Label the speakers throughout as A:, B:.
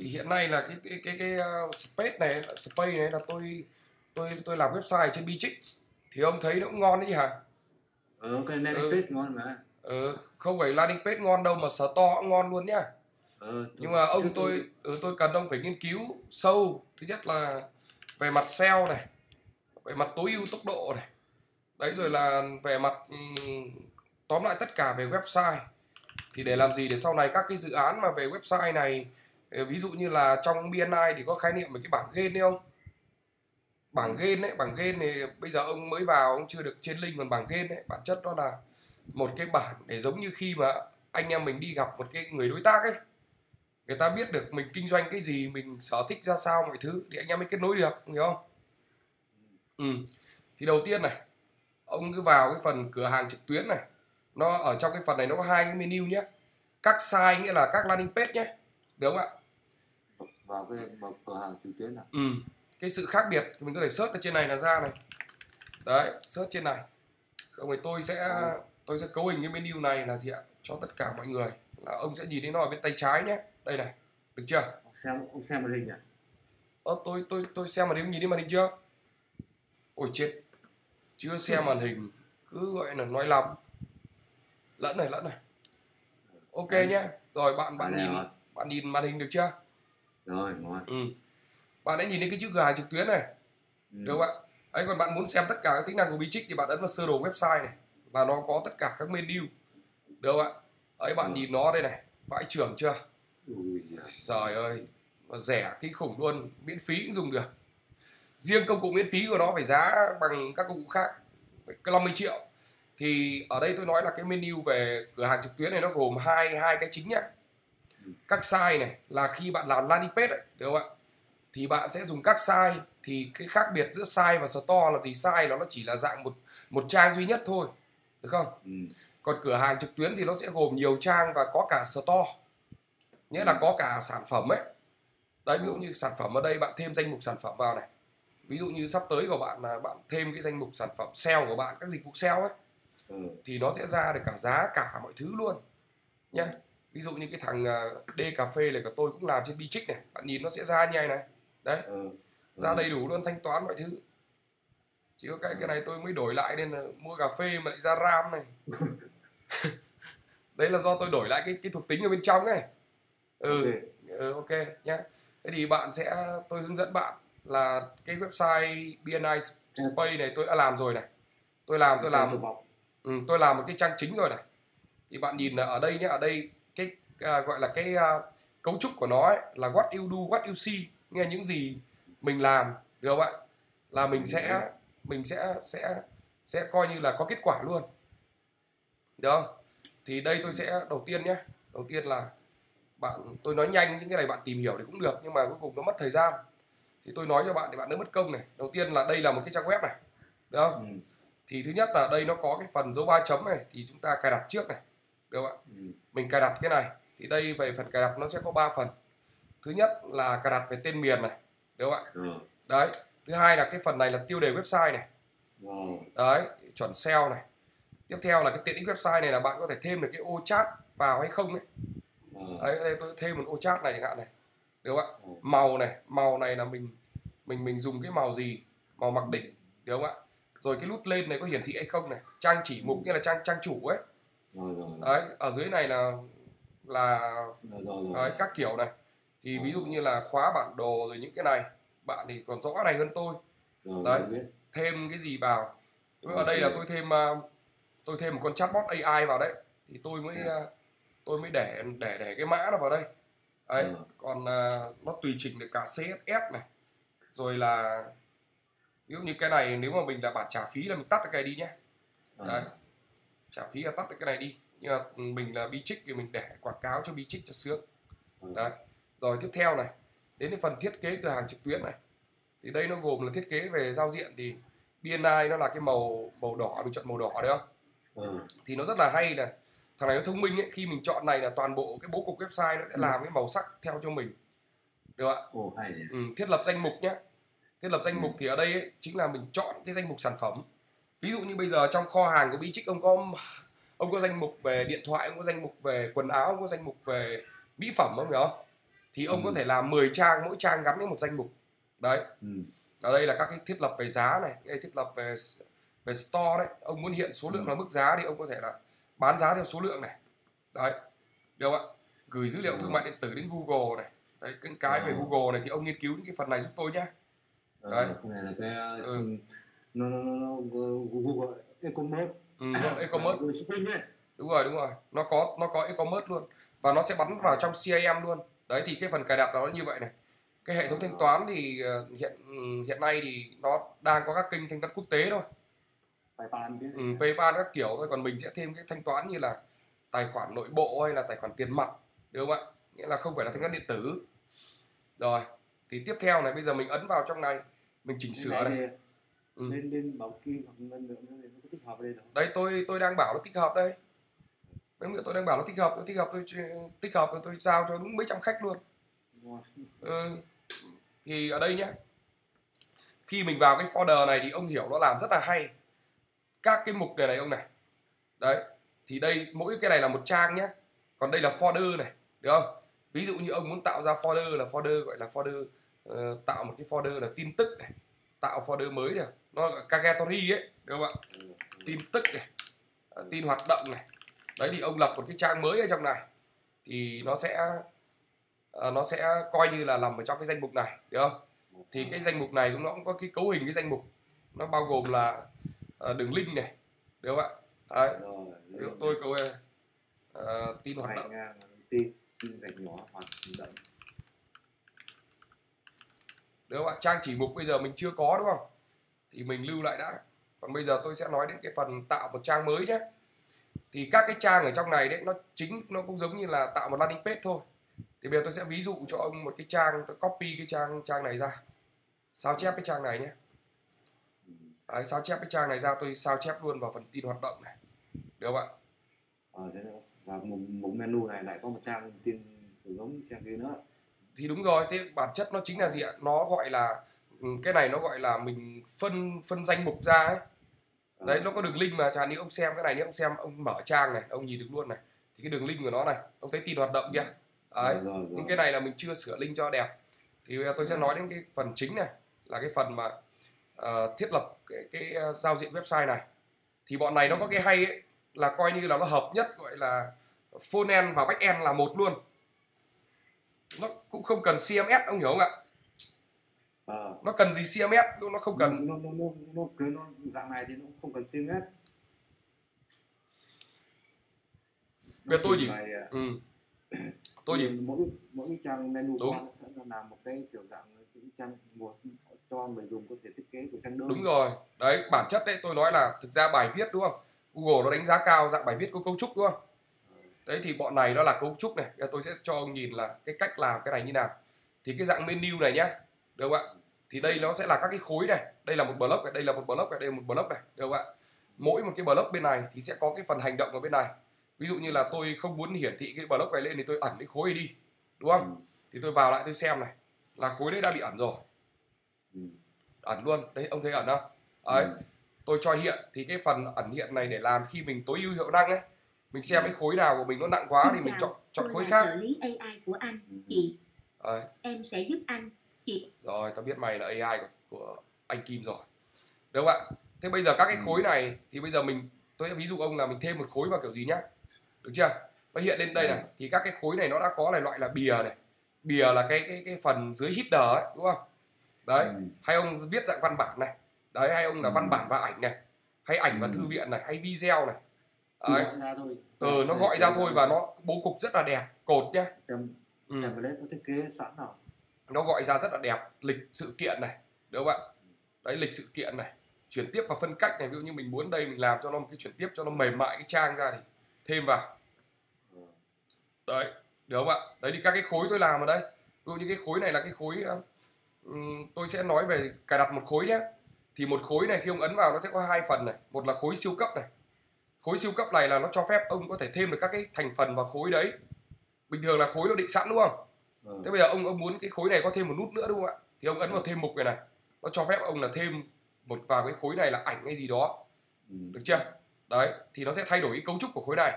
A: thì hiện nay là cái cái cái, cái uh, space này space này là tôi tôi tôi làm website trên Bitrix thì ông thấy nó cũng ngon đấy nhỉ hả?
B: Ờ cái landing
A: Ừ.
B: page ngon mà.
A: Ừ, không phải landing page ngon đâu mà store cũng ngon luôn nhá.
B: Ờ,
A: nhưng mà ông tôi ừ, tôi cần ông phải nghiên cứu sâu. Thứ nhất là về mặt SEO này về mặt tối ưu tốc độ này. Đấy rồi là về mặt tóm lại tất cả về website. Thì để làm gì để sau này các cái dự án mà về website này ờ, ví dụ như là trong BNI thì có khái niệm về cái bảng gain đấy không? Bảng gain đấy bảng gain này bây giờ ông mới vào ông chưa được trên link còn bảng gain đấy bản chất đó là một cái bảng để giống như khi mà anh em mình đi gặp một cái người đối tác ấy. Người ta biết được mình kinh doanh cái gì mình sở thích ra sao mọi thứ thì anh em mới kết nối được hiểu không? Ừ. thì đầu tiên này ông cứ vào cái phần cửa hàng trực tuyến này. Nó ở trong cái phần này nó có hai cái menu nhé. Các site nghĩa là các landing page nhé đúng không ạ
B: vào cái vào cửa hàng trực tuyến nào
A: ừ. cái sự khác biệt thì mình có thể search ở trên này là ra này đấy search trên này không thì tôi sẽ tôi sẽ cấu hình cái menu này là gì ạ cho tất cả mọi người là ông sẽ nhìn thấy nó ở bên tay trái nhé đây này được chưa
B: ông xem ông xem màn hình à
A: Ơ tôi tôi tôi xem màn hình nhìn thấy màn hình chưa? Ôi chết. Chưa xem màn hình cứ gọi là nói lắm. Lẫn này lẫn này. Ok nhé. Rồi bạn bạn
B: Này
A: nhìn bạn nhìn màn hình được chưa?
B: Rồi ngon
A: Ừ. Bạn đã nhìn thấy cái chữ cửa hàng trực tuyến này,
B: ừ.
A: được không ạ? Ấy còn bạn muốn xem tất cả các tính năng của Bitrix thì bạn ấn vào sơ đồ website này là nó có tất cả các menu. Được không ạ? Ấy bạn
B: Ừ.
A: nhìn nó đây này, vãi trưởng chưa?
B: Ui.
A: Trời ơi, nó rẻ kinh khủng luôn, miễn phí cũng dùng được. Riêng công cụ miễn phí của nó phải giá bằng các công cụ khác, phải 50 triệu. Thì ở đây tôi nói là cái menu về cửa hàng trực tuyến này nó gồm hai hai cái chính nhá. Các site này là khi bạn làm landing page ấy, được không ạ? Thì bạn sẽ dùng các site thì cái khác biệt giữa site và store là gì? Site nó nó chỉ là dạng một một trang duy nhất thôi, được không?
B: ừ.
A: còn cửa hàng trực tuyến thì nó sẽ gồm nhiều trang và có cả store nghĩa là có cả sản phẩm ấy đấy ví dụ như sản phẩm ở đây bạn thêm danh mục sản phẩm vào này ví dụ như sắp tới của bạn là bạn thêm cái danh mục sản phẩm sale của bạn các dịch vụ sale ấy
B: Ừ.
A: thì nó sẽ ra được cả giá cả mọi thứ luôn nhá ví dụ như cái thằng à, D cà phê này của tôi cũng làm trên Bitrix này. Bạn nhìn nó sẽ ra như này này. Đấy.
B: Ừ.
A: ra đầy đủ luôn thanh toán mọi thứ. Chỉ có cái cái này tôi mới đổi lại nên là mua cà phê mà lại ra ram này. Đấy là do tôi đổi lại cái cái thuộc tính ở bên trong này ừ.
B: Ok.
A: ừ, ok nhá. Thế thì bạn sẽ tôi hướng dẫn bạn là cái website BNI Space này tôi đã làm rồi này. Tôi làm tôi làm ừ, tôi làm một cái trang chính rồi này. Thì bạn nhìn là ở đây nhé ở đây à, gọi là cái à, cấu trúc của nó ấy, là what you do what you see nghe những gì mình làm được không ạ? Là mình sẽ mình sẽ sẽ sẽ coi như là có kết quả luôn. Được không? Thì đây tôi sẽ đầu tiên nhé. Đầu tiên là bạn tôi nói nhanh những cái này bạn tìm hiểu thì cũng được nhưng mà cuối cùng nó mất thời gian. Thì tôi nói cho bạn để bạn đỡ mất công này. Đầu tiên là đây là một cái trang web này được không?
B: Ừ.
A: thì thứ nhất là đây nó có cái phần dấu ba chấm này thì chúng ta cài đặt trước này được không ạ?
B: Ừ.
A: mình cài đặt cái này thì đây về phần cài đặt nó sẽ có 3 phần. Thứ nhất là cài đặt về tên miền này được không ạ?
B: Ừ.
A: đấy. Thứ hai là cái phần này là tiêu đề website này.
B: Wow.
A: đấy chuẩn SEO này. Tiếp theo là cái tiện ích website này là bạn có thể thêm được cái ô chat vào hay không ấy.
B: Ừ.
A: đấy đây tôi thêm một ô chat này chẳng hạn này được không ạ?
B: Ừ.
A: màu này màu này là mình mình mình dùng cái màu gì? Màu mặc định được không ạ? Rồi cái nút lên này có hiển thị hay không này? Trang chỉ mục nghĩa là trang trang chủ ấy.
B: Rồi.
A: đấy ở dưới này là là
B: Rồi rồi rồi.
A: đấy, các kiểu này. Thì ví dụ như là khóa bản đồ rồi những cái này bạn thì còn rõ này hơn tôi.
B: Rồi,
A: đấy. thêm cái gì vào. Ở đây là tôi thêm uh, tôi thêm một con chatbot AI vào đấy. Thì tôi mới tôi mới để để để cái mã nó vào đây. Đấy
B: Ừ.
A: còn uh, nó tùy chỉnh được cả CSS này. Rồi là ví dụ như cái này nếu mà mình là bản trả phí là mình tắt cái này đi nhé
B: Ừ.
A: đấy trả phí là tắt cái này đi nhưng mà mình là Bitrix thì mình để quảng cáo cho Bitrix cho sướng
B: Ừ.
A: đấy rồi tiếp theo này đến cái phần thiết kế cửa hàng trực tuyến này thì đây nó gồm là thiết kế về giao diện thì BNI nó là cái màu màu đỏ mình chọn màu đỏ đấy không
B: Ừ.
A: thì nó rất là hay là thằng này nó thông minh ấy khi mình chọn này là toàn bộ cái bố cục website nó sẽ
B: Ừ.
A: làm cái màu sắc theo cho mình được không ạ
B: Ồ hay nhỉ.
A: ừ, thiết lập danh mục nhé thiết lập danh
B: Ừ.
A: mục thì ở đây ấy, chính là mình chọn cái danh mục sản phẩm ví dụ như bây giờ trong kho hàng của Bitrix ông có ông có danh mục về điện thoại ông có danh mục về quần áo ông có danh mục về mỹ phẩm không hiểu không thì ông
B: Ừ.
A: có thể làm 10 trang mỗi trang gắn với một danh mục đấy
B: ừ.
A: ở đây là các cái thiết lập về giá này cái thiết lập về về store đấy ông muốn hiện số lượng
B: Ừ.
A: là mức giá thì ông có thể là bán giá theo số lượng này đấy được không ạ gửi dữ liệu
B: Ừ.
A: thương mại điện tử đến Google này đấy cái cái về
B: Ừ.
A: Google này thì ông nghiên cứu những cái phần này giúp tôi nhé
B: Ờ,
A: Đấy.
B: cái này là cái
A: Ừ.
B: ừ. nó nó nó nó Google e-commerce
A: ừ, nó e-commerce. đúng rồi đúng rồi. Nó có nó có e-commerce luôn. Và nó sẽ bắn vào trong CRM luôn. Đấy thì cái phần cài đặt đó như vậy này. Cái hệ thống thanh toán thì ờ, hiện ừ, hiện nay thì nó đang có các kênh thanh toán quốc tế thôi.
B: PayPal
A: ừ, PayPal các kiểu thôi. Còn mình sẽ thêm cái thanh toán như là tài khoản nội bộ hay là tài khoản tiền mặt được không ạ? Nghĩa là không phải là thanh toán điện tử. Rồi thì tiếp theo này bây giờ mình ấn vào trong này. Mình chỉnh sửa này Ừ.
B: lên lên kim hoặc lên nữa nó có tích hợp ở đây rồi
A: đây tôi tôi đang bảo nó tích hợp đây. Mấy bữa tôi đang bảo nó tích hợp nó tích hợp tôi tích hợp tôi giao cho đúng mấy trăm khách luôn. Ừ. thì ở đây nhé khi mình vào cái folder này thì ông hiểu nó làm rất là hay. Các cái mục này này ông này. Đấy thì đây mỗi cái này là một trang nhé còn đây là folder này được không? Ví dụ như ông muốn tạo ra folder là folder gọi là folder ờ, tạo một cái folder là tin tức này tạo folder mới được nó gọi category ấy được không ạ?
B: Ừ.
A: tin tức này ờ, tin hoạt động này. Đấy thì ông lập một cái trang mới ở trong này. Thì nó sẽ ờ, nó sẽ coi như là nằm ở trong cái danh mục này được không? Thì cái danh mục này cũng nó cũng có cái cấu hình cái danh mục. Nó bao gồm là ờ, đường link này được không ạ? Đấy.
B: Rồi
A: tôi câu ờ, tin hoạt động.
B: tin tin gạch nhỏ hoạt động
A: được không ạ? Trang chỉ mục bây giờ mình chưa có đúng không thì mình lưu lại đã. Còn bây giờ tôi sẽ nói đến cái phần tạo một trang mới nhé. Thì các cái trang ở trong này đấy nó chính nó cũng giống như là tạo một landing page thôi. Thì bây giờ tôi sẽ ví dụ cho ông một cái trang tôi copy cái trang trang này ra. Sao chép cái trang này nhé. Đấy, sao chép cái trang này ra tôi sao chép luôn vào phần tin hoạt động này. Được không ạ?
B: Ờ, thế và một, một menu này lại có một trang tin giống trang kia nữa.
A: Thì đúng rồi thế bản chất nó chính là gì ạ? Nó gọi là cái này nó gọi là mình phân phân danh mục ra ấy.
B: Ờ,
A: đấy nó có đường link mà chẳng hạn như ông xem cái này nếu ông xem ông mở trang này ông nhìn được luôn này. Thì cái đường link của nó này ông thấy tin hoạt động chưa? Đấy
B: rồi,
A: những cái này là mình chưa sửa link cho đẹp. Thì giờ tôi sẽ nói đến cái phần chính này là cái phần mà ờ, thiết lập cái, cái ờ, giao diện website này. Thì bọn này nó có cái hay ấy, là coi như là nó hợp nhất gọi là frontend và backend là một luôn. Nó cũng không cần CMS ông hiểu không ạ
B: Ờ.
A: nó cần gì CMS nó không cần.
B: Nó nó nó nó cứ nó dạng này thì nó không cần CMS
A: giờ tôi chỉ-
B: Này, à,
A: ừ. tôi chỉ
B: mỗi mỗi cái trang menu
A: Đúng.
B: nó sẽ là làm một cái kiểu dạng cái trang một cho người dùng có thể thiết kế của trang đơn.
A: Đúng rồi. Đấy bản chất đấy tôi nói là thực ra bài viết đúng không? Google nó đánh giá cao dạng bài viết có cấu trúc đúng không? Đấy thì bọn này nó là cấu trúc này. Tôi sẽ cho ông nhìn là cái cách làm cái này như nào. Thì cái dạng menu này nhá được không ạ thì đây nó sẽ là các cái khối này. Đây là một block này đây là một block này đây là một block này được không ạ? Mỗi một cái block bên này thì sẽ có cái phần hành động ở bên này. Ví dụ như là tôi không muốn hiển thị cái block này lên thì tôi ẩn cái khối này đi đúng không?
B: Ừ.
A: thì tôi vào lại tôi xem này là khối đấy đã bị ẩn rồi.
B: Ừ.
A: ẩn luôn. Đấy ông thấy ẩn không? Đấy.
B: Ừ.
A: tôi cho hiện thì cái phần ẩn hiện này để làm khi mình tối ưu hiệu năng ấy mình xem cái khối nào của mình nó nặng quá thì mình chọn chọn khối khác.
C: trợ lý AI của anh, chị. Em sẽ giúp anh, chị.
A: rồi tao biết mày là AI của, của anh Kim rồi. Đúng không ạ? Thế bây giờ các cái
B: Ừ.
A: khối này thì bây giờ mình tôi sẽ ví dụ ông là mình thêm một khối vào kiểu gì nhá. Được chưa? Nó hiện lên đây này thì các cái khối này nó đã có này loại là bìa này. Bìa là cái cái cái phần dưới header ấy đúng không? Đấy
B: Ừ.
A: hay ông viết dạng văn bản này. Đấy hay ông là
B: Ừ.
A: văn bản và ảnh này hay ảnh và
B: Ừ.
A: thư viện này hay video này. Đấy.
B: Gọi ra thôi.
A: Ừ, nó gọi ra thôi và nó bố cục rất là đẹp cột nhá.
B: Tem
A: ừ.
B: template nó thiết kế sẵn rồi
A: nó gọi ra rất là đẹp, lịch sự kiện này, đúng không ạ? Đấy, lịch sự kiện này, chuyển tiếp và phân cách này, ví dụ như mình muốn đây mình làm cho nó một cái chuyển tiếp, cho nó mềm mại cái trang ra thì thêm vào. Đấy được không ạ? Đấy, thì các cái khối tôi làm ở đây. Ví dụ như cái khối này là cái khối ờ, tôi sẽ nói về cài đặt một khối nhé thì một khối này khi ông ấn vào nó sẽ có hai phần này. Một là khối siêu cấp này. Khối siêu cấp này là nó cho phép ông có thể thêm được các cái thành phần vào khối đấy. Bình thường là khối nó định sẵn, đúng không?
B: Ừ.
A: thế bây giờ ông ông muốn cái khối này có thêm một nút nữa đúng không ạ? Thì ông ấn vào thêm mục này này. Nó cho phép ông là thêm một vào cái khối này là ảnh hay gì đó.
B: Ừ.
A: được chưa? Đấy thì nó sẽ thay đổi cái cấu trúc của khối này.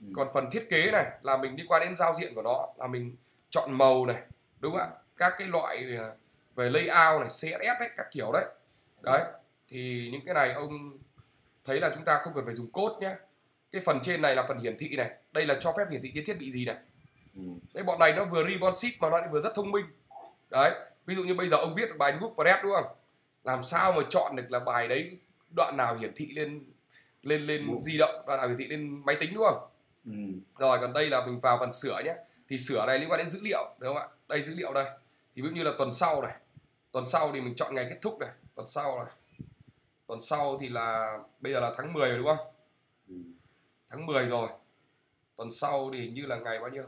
B: Ừ.
A: còn phần thiết kế này là mình đi qua đến giao diện của nó là mình chọn màu này đúng không ạ? Các cái loại ờ, về layout này CSS đấy các kiểu đấy. Đấy thì những cái này ông thấy là chúng ta không cần phải dùng code nhé. Cái phần trên này là phần hiển thị này. Đây là cho phép hiển thị cái thiết bị gì này. Đấy bọn này nó vừa responsive mà nó lại vừa rất thông minh. Đấy ví dụ như bây giờ ông viết bài WordPress đúng không? Làm sao mà chọn được là bài đấy đoạn nào hiển thị lên lên lên di động đoạn nào hiển thị lên máy tính đúng không?
B: Ừ.
A: rồi còn đây là mình vào phần sửa nhé thì sửa này liên quan đến dữ liệu đúng không ạ? Đây dữ liệu đây. Thì ví dụ như là tuần sau này. Tuần sau thì mình chọn ngày kết thúc này. Tuần sau này. Tuần sau thì là bây giờ là tháng 10 rồi đúng không?
B: Ừ.
A: tháng 10 rồi. Tuần sau thì hình như là ngày bao nhiêu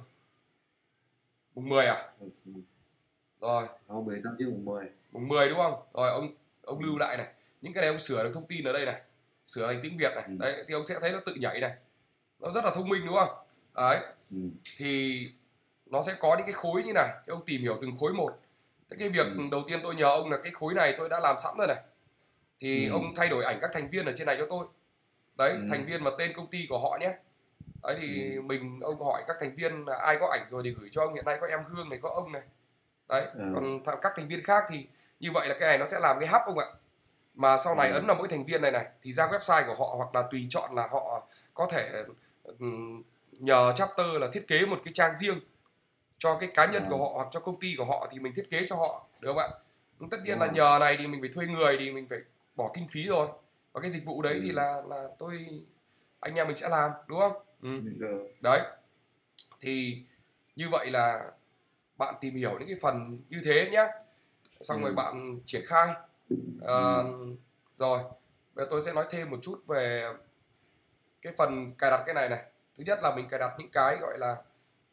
A: mùng 10 à? Rồi.
B: Có 18 tiếng mùng 10
A: mùng 10 đúng không? Rồi ông ông lưu lại này. Những cái này ông sửa được thông tin ở đây này. Sửa thành tiếng việt này.
B: Ừ.
A: đấy thì ông sẽ thấy nó tự nhảy này. Nó rất là thông minh đúng không? Đấy.
B: Ừ.
A: thì nó sẽ có những cái khối như này. Thì ông tìm hiểu từng khối một. Thế cái việc
B: Ừ.
A: đầu tiên tôi nhờ ông là cái khối này tôi đã làm sẵn rồi này. Thì
B: Ừ.
A: ông thay đổi ảnh các thành viên ở trên này cho tôi. Đấy
B: Ừ.
A: thành viên và tên công ty của họ nhé đấy thì
B: Ừ.
A: mình ông hỏi các thành viên là ai có ảnh rồi thì gửi cho ông hiện nay có em hương này có ông này đấy
B: Ừ.
A: còn th- các thành viên khác thì như vậy là cái này nó sẽ làm cái hub ông ạ mà sau này
B: Ừ.
A: ấn vào mỗi thành viên này này thì ra website của họ hoặc là tùy chọn là họ có thể ừm, nhờ chapter là thiết kế một cái trang riêng cho cái cá nhân
B: Ừ.
A: của họ hoặc cho công ty của họ thì mình thiết kế cho họ được không ạ tất nhiên là
B: Ừ.
A: nhờ này thì mình phải thuê người thì mình phải bỏ kinh phí rồi và cái dịch vụ đấy
B: Ừ.
A: thì là là tôi anh em mình sẽ làm đúng không ừ.
B: Giờ
A: đấy. Thì như vậy là bạn tìm hiểu những cái phần như thế nhá. Xong rồi
B: Ừ.
A: bạn triển khai. Ờ, rồi bây giờ tôi sẽ nói thêm một chút về cái phần cài đặt cái này này. Thứ nhất là mình cài đặt những cái gọi là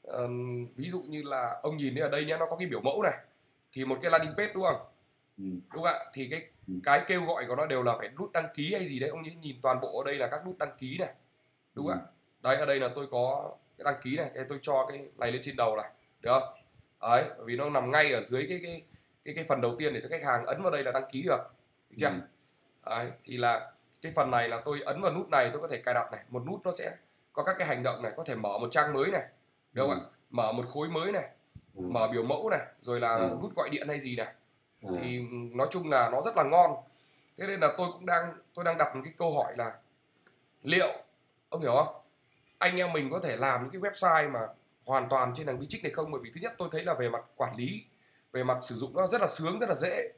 A: ờ, ví dụ như là ông nhìn thấy ở đây nhá nó có cái biểu mẫu này. Thì một cái landing page đúng không?
B: Ừ.
A: đúng không ạ? Thì cái
B: Ừ.
A: cái kêu gọi của nó đều là phải nút đăng ký hay gì đấy. Ông nhìn- nhìn toàn bộ ở đây là các nút đăng ký này. Đúng không ạ đấy ở đây là tôi có cái đăng ký này cái tôi cho cái này lên trên đầu này được không đấy vì nó nằm ngay ở dưới cái cái cái cái phần đầu tiên để cho khách hàng ấn vào đây là đăng ký được được chưa
B: Ừ.
A: đấy thì là cái phần này là tôi ấn vào nút này tôi có thể cài đặt này một nút nó sẽ có các cái hành động này có thể mở một trang mới này được không
B: Ừ.
A: ạ mở một khối mới này
B: Ừ.
A: mở biểu mẫu này rồi là
B: Ừ.
A: nút gọi điện hay gì này
B: À.
A: thì nói chung là nó rất là ngon thế nên là tôi cũng đang tôi đang đặt một cái câu hỏi là liệu ông hiểu không anh em mình có thể làm những cái website mà hoàn toàn trên đằng Bitrix này không? Bởi vì thứ nhất tôi thấy là về mặt quản lý về mặt sử dụng nó rất là sướng rất là dễ.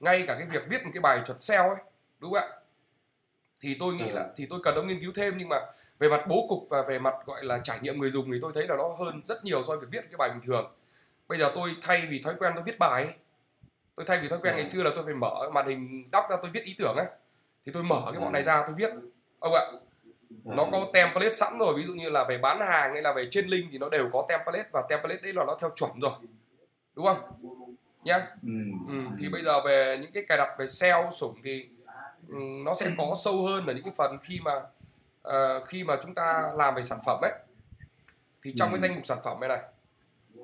A: Ngay cả cái việc viết một cái bài thuật SEO ấy đúng không ạ? Thì tôi nghĩ
B: Ừ.
A: là thì tôi cần ông nghiên cứu thêm nhưng mà về mặt bố cục và về mặt gọi là trải nghiệm người dùng thì tôi thấy là nó hơn rất nhiều so với việc viết cái bài bình thường. Bây giờ tôi thay vì thói quen tôi viết bài ấy, tôi thay vì thói quen
B: Ừ.
A: ngày xưa là tôi phải mở màn hình đọc ra tôi viết ý tưởng ấy thì tôi mở cái bọn này ra tôi viết. Ông ạ nó có template sẵn rồi ví dụ như là về bán hàng hay là về trên link thì nó đều có template và template đấy là nó theo chuẩn rồi. Đúng không? Nhá.
B: Ừ.
A: ừ, thì bây giờ về những cái cài đặt về SEO sủng thì ừ, nó sẽ có sâu hơn ở những cái phần khi mà ờ, khi mà chúng ta làm về sản phẩm ấy. Thì trong cái
B: Ừ.
A: danh mục sản phẩm này này.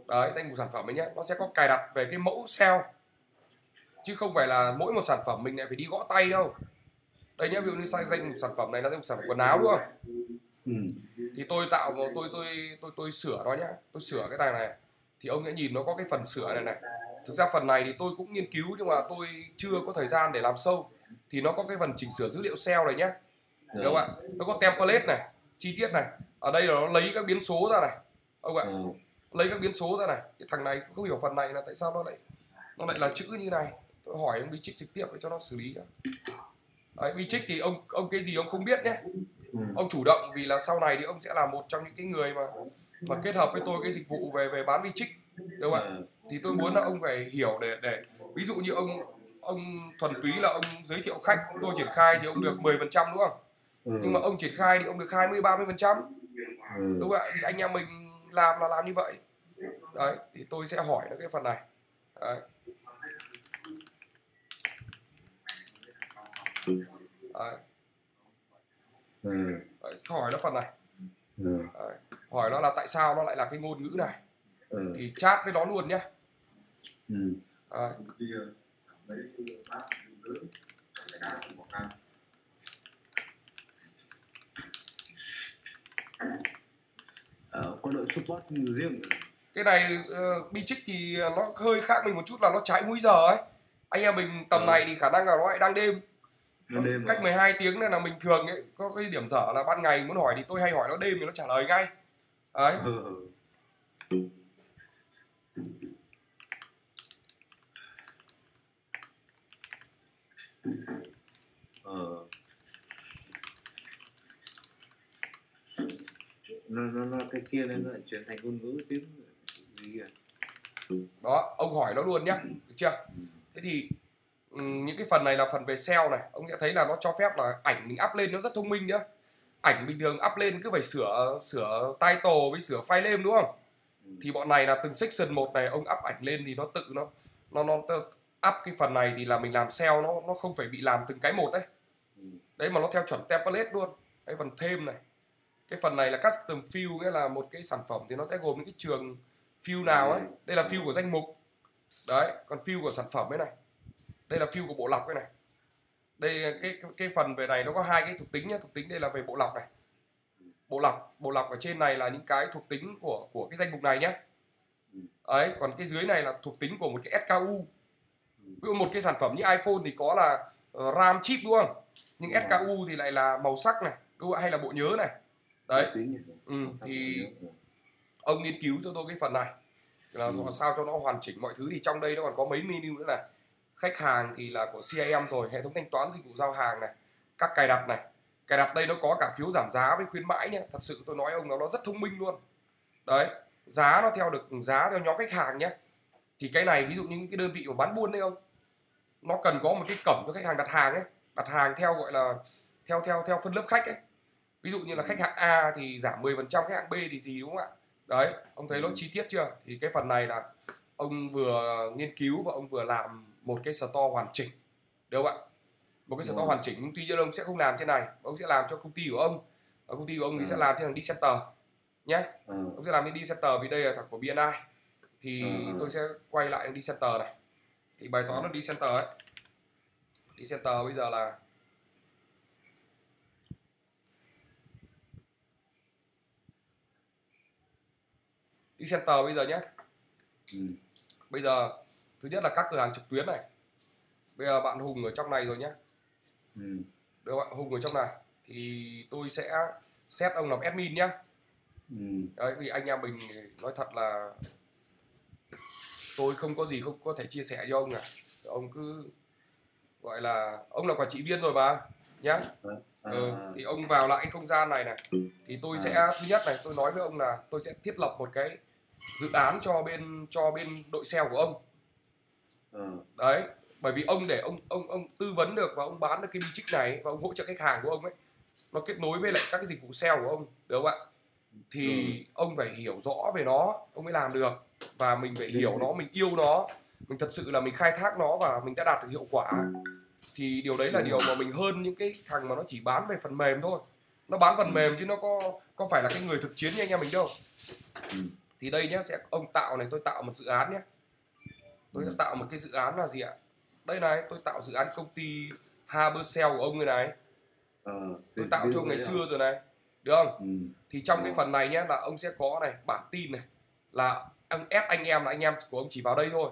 A: Đấy danh mục sản phẩm ấy nhá nó sẽ có cài đặt về cái mẫu SEO chứ không phải là mỗi một sản phẩm mình lại phải đi gõ tay đâu đây nhá ví dụ như sai danh sản phẩm này là danh sản phẩm quần áo đúng không?
B: Ừ.
A: thì tôi tạo một tôi tôi tôi tôi sửa nó nhá. Tôi sửa cái này này. Thì ông sẽ nhìn nó có cái phần sửa này này. Thực ra phần này thì tôi cũng nghiên cứu nhưng mà tôi chưa có thời gian để làm sâu. Thì nó có cái phần chỉnh sửa dữ liệu SEO này nhá. Hiểu không ạ? Nó có template này chi tiết này. Ở đây là nó lấy các biến số ra này. Ông ạ
B: Ừ.
A: lấy các biến số ra này. Cái thằng này không hiểu phần này là tại sao nó lại nó lại là chữ như này. Tôi hỏi ông Bitrix trực tiếp để cho nó xử lý cho đấy Bitrix thì ông ông cái gì ông không biết nhé
B: Ừ.
A: ông chủ động vì là sau này thì ông sẽ là một trong những cái người mà mà kết hợp với tôi cái dịch vụ về về bán Bitrix đúng không ạ
B: À.
A: thì tôi muốn là ông phải hiểu để để ví dụ như ông ông thuần túy là ông giới thiệu khách tôi triển khai thì ông được 10% đúng không
B: Ừ.
A: nhưng mà ông triển khai thì ông được 20 30%
B: Ừ.
A: đúng không ạ thì anh em mình làm là làm như vậy đấy thì tôi sẽ hỏi nó cái phần này đấy. Đấy.
B: Ừ.
A: Đấy, hỏi nó phần này
B: Ừ.
A: đấy. hỏi nó là tại sao nó lại là cái ngôn ngữ này
B: Ừ.
A: thì chat với nó luôn nhá
B: Ừ.
A: đấy.
B: Ờ, có đội support riêng
A: cái này uh, Bitrix thì nó hơi khác mình một chút là nó trái múi giờ ấy anh em mình tầm
B: Ừ.
A: này thì khả năng là nó lại đang đêm
B: đêm
A: cách
B: rồi.
A: 12 tiếng này là mình thường ấy có cái điểm dở là ban ngày muốn hỏi thì tôi hay hỏi nó đêm thì nó trả lời ngay đấy
B: Ừ, ừ. Ờ. nó nó nó cái kia nên nó lại chuyển thành ngôn ngữ tiếng gì kìa
A: đó ông hỏi nó luôn nhá được chưa thế thì những cái phần này là phần về SEO này. Ông sẽ thấy là nó cho phép là ảnh mình up lên nó rất thông minh nhá. Ảnh bình thường up lên cứ phải sửa sửa title với sửa file name đúng không?
B: Ừ.
A: thì bọn này là từng section một này ông up ảnh lên thì nó tự nó nó nó up cái phần này thì là mình làm SEO nó nó không phải bị làm từng cái một đấy.
B: Ừ.
A: đấy mà nó theo chuẩn template luôn. Cái phần thêm này. Cái phần này là custom field nghĩa là một cái sản phẩm thì nó sẽ gồm những cái trường field nào ấy. Đây là field của danh mục. Đấy còn field của sản phẩm ấy này đây là field của bộ lọc cái này. Đây cái cái, phần về này nó có hai cái thuộc tính nhá. Thuộc tính đây là về bộ lọc này. Bộ lọc bộ lọc ở trên này là những cái thuộc tính của của cái danh mục này nhé ấy còn cái dưới này là thuộc tính của một cái SKU ví dụ một cái sản phẩm như iPhone thì có là ờ, RAM chip đúng không? Nhưng. SKU thì lại là màu sắc này đúng không? hay là bộ nhớ này. Đấy. Ừ, thì ông nghiên cứu cho tôi cái phần này. Là
B: Ừ.
A: làm sao cho nó hoàn chỉnh mọi thứ. Thì trong đây nó còn có mấy menu nữa này khách hàng thì là của CRM rồi hệ thống thanh toán dịch vụ giao hàng này các cài đặt này. Cài đặt đây nó có cả phiếu giảm giá với khuyến mãi nhé thật sự tôi nói ông nó nó rất thông minh luôn. Đấy giá nó theo được giá theo nhóm khách hàng nhé thì cái này ví dụ như những cái đơn vị mà bán buôn đấy không nó cần có một cái cổng cho khách hàng đặt hàng ấy. Đặt hàng theo gọi là theo theo theo phân lớp khách ấy. Ví dụ như là khách hàng A thì giảm 10% khách hàng B thì gì đúng không ạ? Đấy ông thấy nó chi tiết chưa? Thì cái phần này là ông vừa nghiên cứu và ông vừa làm một cái store hoàn chỉnh được không ạ một cái store
B: Wow.
A: hoàn chỉnh tuy nhiên ông sẽ không làm trên này ông sẽ làm cho công ty của ông ở công ty của ông thì
B: Ừ.
A: sẽ làm trên thằng Decenter nhé
B: Ờ.
A: ông sẽ làm trên Decenter vì đây là thằng của BNI thì
B: Ừ.
A: tôi sẽ quay lại Decenter này thì bài toán là Decenter ấy Decenter bây giờ là Decenter bây giờ nhé
B: Ừ.
A: bây giờ thứ nhất là các cửa hàng trực tuyến này. Bây giờ bạn Hùng ở trong này rồi nhé
B: Ừ.
A: được bạn Hùng ở trong này. Thì tôi sẽ set ông làm admin nhá.
B: Ừ.
A: đấy vì anh em mình nói thật là tôi không có gì không có thể chia sẻ cho ông cả. Ông cứ gọi là ông là quản trị viên rồi mà nhá.
B: À,
A: ừ,
B: à.
A: thì ông vào lại không gian này này. Thì tôi sẽ thứ nhất này tôi nói với ông là tôi sẽ thiết lập một cái dự án cho bên cho bên đội sale của ông
B: Ờ.
A: đấy bởi vì ông để ông ông ông tư vấn được và ông bán được cái trích này và ông hỗ trợ khách hàng của ông ấy nó kết nối với lại các cái dịch vụ sale của ông được không ạ? Thì ông phải hiểu rõ về nó ông mới làm được. Và mình phải hiểu nó mình yêu nó mình thật sự là mình khai thác nó và mình đã đạt được hiệu quả. Thì điều đấy là điều mà mình hơn những cái thằng mà nó chỉ bán về phần mềm thôi. Nó bán phần mềm chứ nó có có phải là cái người thực chiến như anh em mình đâu.
B: Ừ.
A: thì đây nhá sẽ ông tạo này tôi tạo một dự án nhé tôi sẽ tạo một cái dự án là gì ạ đây này tôi tạo dự án công ty Habersell của ông người này
B: Ờ.
A: tôi tạo cho ông ngày
B: đấy
A: xưa rồi này được không
B: Ừ.
A: thì trong cái
B: Ờ.
A: phần này nhé là ông sẽ có này bản tin này là ông ép anh em là anh em của ông chỉ vào đây thôi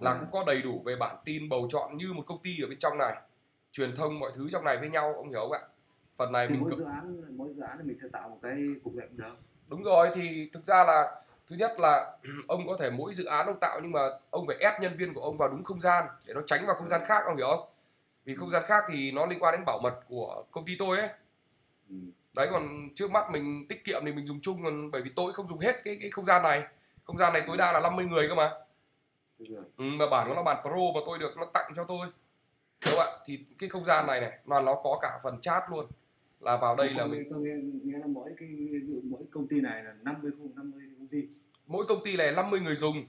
A: là
B: Ừ.
A: cũng có đầy đủ về bản tin bầu chọn như một công ty ở bên trong này truyền thông mọi thứ trong này với nhau ông hiểu không ạ phần này
B: Thì
A: mình
B: mỗi
A: cực
B: dự án mỗi dự án thì mình sẽ tạo một cái cục lệnh được.
A: đúng rồi thì thực ra là thứ nhất là ông có thể mỗi dự án ông tạo nhưng mà ông phải ép nhân viên của ông vào đúng không gian để nó tránh vào không gian khác ông hiểu không? Vì không gian khác thì nó liên quan đến bảo mật của công ty tôi ấy.
B: Ừ.
A: đấy còn trước mắt mình tiết kiệm thì mình dùng chung còn bởi vì tôi không dùng hết cái cái không gian này. Không gian này tối đa là 50 người cơ mà. Ừ, mà bản nó là bản pro mà tôi được nó tặng cho tôi. Không ạ? Thì cái không gian này này là nó có cả phần chat luôn. Là vào đây là mình
B: nghe- tôi nghe, nghe là mỗi cái mỗi công ty này là 50 khu 50 công ty.
A: mỗi công ty này 50 người dùng.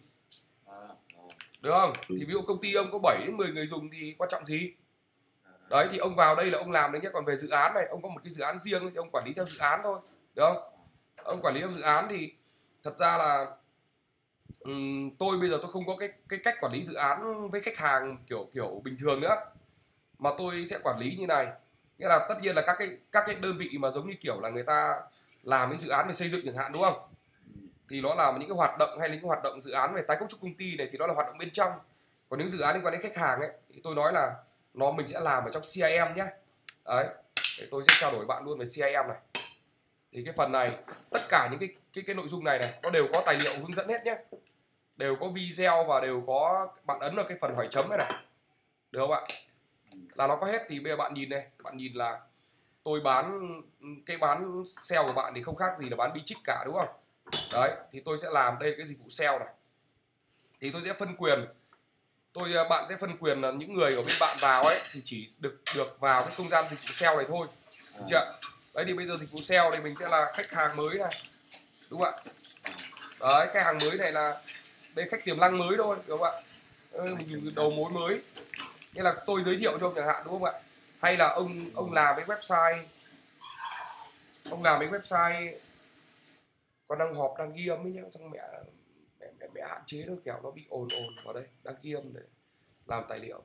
B: À, à,
A: được không? Thì ví dụ công ty ông có 7 đến 10 người dùng thì quan trọng gì?
B: À.
A: đấy thì ông vào đây là ông làm đấy nhé. Còn về dự án này ông có một cái dự án riêng thì ông quản lý theo dự án thôi. Được không? Ông quản lý theo dự án thì thật ra là ừm, tôi bây giờ tôi không có cái cái cách quản lý dự án với khách hàng kiểu kiểu bình thường nữa. Mà tôi sẽ quản lý như này. Nghĩa là tất nhiên là các cái các cái đơn vị mà giống như kiểu là người ta làm cái dự án về xây dựng chẳng hạn đúng không thì nó là những cái hoạt động hay là những hoạt động dự án về tái cấu trúc công ty này thì nó là hoạt động bên trong. Còn những dự án liên quan đến khách hàng ấy, thì tôi nói là nó mình sẽ làm ở trong CIM nhé đấy, để tôi sẽ trao đổi bạn luôn về CIM này. Thì cái phần này, tất cả những cái cái cái nội dung này này, nó đều có tài liệu hướng dẫn hết nhé đều có video và đều có bạn ấn vào cái phần hỏi chấm này này. Được không ạ? Là nó có hết thì bây giờ bạn nhìn này, bạn nhìn là tôi bán, cái bán sale của bạn thì không khác gì là bán bi trích cả, đúng không? Đấy, thì tôi sẽ làm đây là cái dịch vụ sale này. Thì tôi sẽ phân quyền. Tôi à, bạn sẽ phân quyền là những người ở bên bạn vào ấy, thì chỉ được được vào cái không gian dịch vụ sale này thôi. Được chưa? Đấy, thì bây giờ dịch vụ sale thì mình sẽ là khách hàng mới này. Đúng không ạ? Đấy, khách hàng mới này là đây khách tiềm năng mới thôi, đúng không ạ? Ờ, đầu mối mới. Như là tôi giới thiệu cho ông chẳng hạn, đúng không ạ? Hay là ông ông làm cái website, ông làm cái website còn đang họp đang ghi âm ấy nhá xong mẹ mẹ, mẹ, mẹ hạn chế thôi kẻo nó bị ồn ồn vào đây đang ghi âm để làm tài liệu.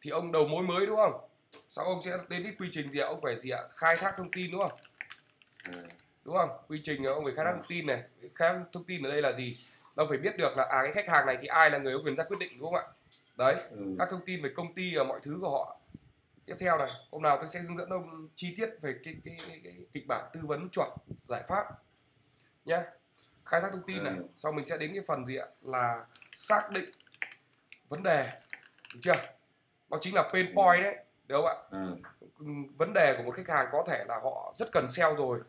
A: Thì ông đầu mối mới đúng không? Sau ông sẽ đến cái quy trình gì ạ? Ông phải gì ạ? Khai thác thông tin đúng không?
B: À,
A: đúng không? Quy trình ông phải khai thác thông tin này. Khai thác thông tin ở đây là gì? Ông phải biết được là à cái khách hàng này thì ai là người có quyền ra quyết định đúng không ạ? Đấy
B: ừ,
A: các thông tin về công ty và mọi thứ của họ. Tiếp theo này hôm nào tôi sẽ hướng dẫn ông chi tiết về cái cái, cái, cái kịch bản tư vấn chuẩn giải pháp nhé khai thác thông tin này.
B: Ừ.
A: sau mình sẽ đến cái phần gì ạ? Là xác định vấn đề. Được chưa? Đó chính là pain point đấy. Được không ạ?
B: À,
A: Ừm, vấn đề của một khách hàng có thể là họ rất cần sale rồi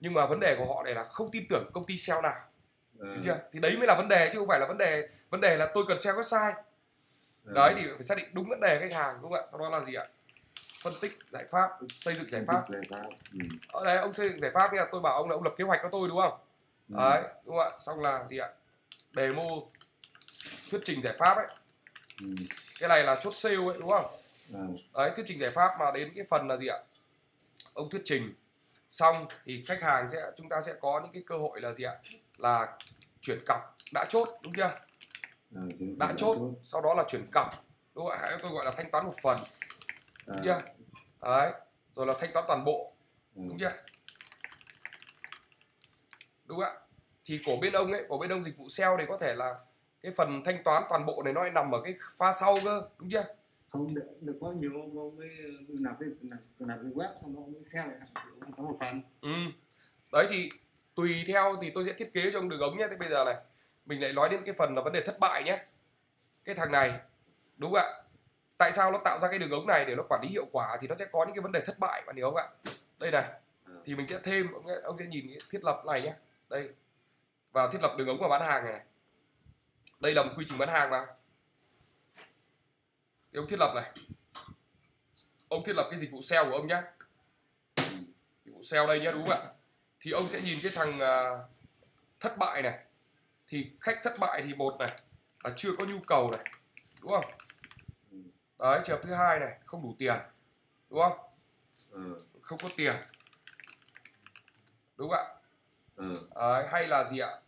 A: nhưng mà vấn đề của họ này là không tin tưởng công ty sale nào.
B: À,
A: được chưa? Thì đấy mới là vấn đề chứ không phải là vấn đề vấn đề là tôi cần sale website.
B: À,
A: đấy thì phải xác định đúng vấn đề khách hàng đúng không ạ? Sau đó là gì ạ? Phân tích giải pháp xây dựng giải pháp.
B: giải pháp. Ừ,
A: ở đây ông xây dựng giải pháp thì là tôi bảo ông là ông lập kế hoạch cho tôi đúng không?
B: ừ,
A: đấy đúng không ạ? Xong là gì ạ? Demo thuyết trình giải pháp ấy.
B: Ừ,
A: cái này là chốt sale ấy đúng không?
B: À,
A: đấy thuyết trình giải pháp mà đến cái phần là gì ạ? Ông thuyết trình. Xong thì khách hàng sẽ chúng ta sẽ có những cái cơ hội là gì ạ? Là chuyển cọc. Đã chốt đúng chưa?
B: Chứ-
A: đã chốt. sau đó là chuyển cọc. Đúng không ạ? Tôi gọi là thanh toán một phần.
B: À,
A: đúng chưa? Đấy rồi là thanh toán toàn bộ.
B: Ừ,
A: đúng chưa đúng ạ? Thì của bên ông ấy của bên ông dịch vụ sale thì có thể là cái phần thanh toán toàn bộ này nó lại nằm ở cái pha sau cơ đúng chưa?
B: Không được, được có nhiều ông ông mới làm cái làm, cái web xong ông mới lại ông có một phần.
A: Ừ. đấy thì tùy theo thì tôi sẽ thiết kế cho ông đường ống nhé. Thế bây giờ này mình lại nói đến cái phần là vấn đề thất bại nhé. Cái thằng này đúng không ạ? Tại sao nó tạo ra cái đường ống này để nó quản lý hiệu quả thì nó sẽ có những cái vấn đề thất bại bạn hiểu không ạ? Đây này thì mình sẽ thêm ông, ông sẽ nhìn cái thiết lập này nhé đây vào thiết lập đường ống và bán hàng này, này. Đây là một quy trình bán hàng mà. Thì ông thiết lập này. Ông thiết lập cái dịch vụ sale của ông nhé dịch vụ sale đây nhé đúng không ạ? Thì ông sẽ nhìn cái thằng à, thất bại này. Thì khách thất bại thì một này là chưa có nhu cầu này đúng không? Đấy trường hợp thứ hai này không đủ tiền đúng không?
B: Ừ,
A: không có tiền. Đúng không ạ
B: ừ,
A: Đấy, hay là gì ạ?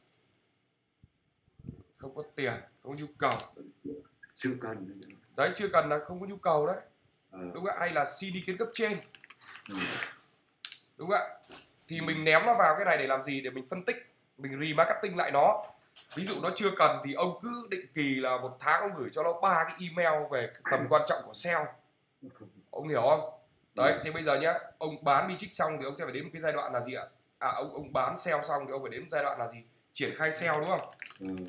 A: Không có tiền không có nhu cầu.
B: Chưa cần.
A: Đấy chưa cần là không có nhu cầu đấy.
B: Ừ,
A: đúng ạ? Hay là xin ý kiến cấp trên.
B: Ừ,
A: đúng ạ? Thì mình ném nó vào cái này để làm gì? Để mình phân tích mình remarketing lại nó. Ví dụ nó chưa cần thì ông cứ định kỳ là một tháng ông gửi cho nó ba cái email về tầm quan trọng của sale. Ông hiểu không? Đấy thì bây giờ nhá ông bán đi trích xong thì ông sẽ phải đến một cái giai đoạn là gì ạ à ông ông bán sale xong thì ông phải đến giai đoạn là gì? Triển khai sale đúng không?
B: Ừ,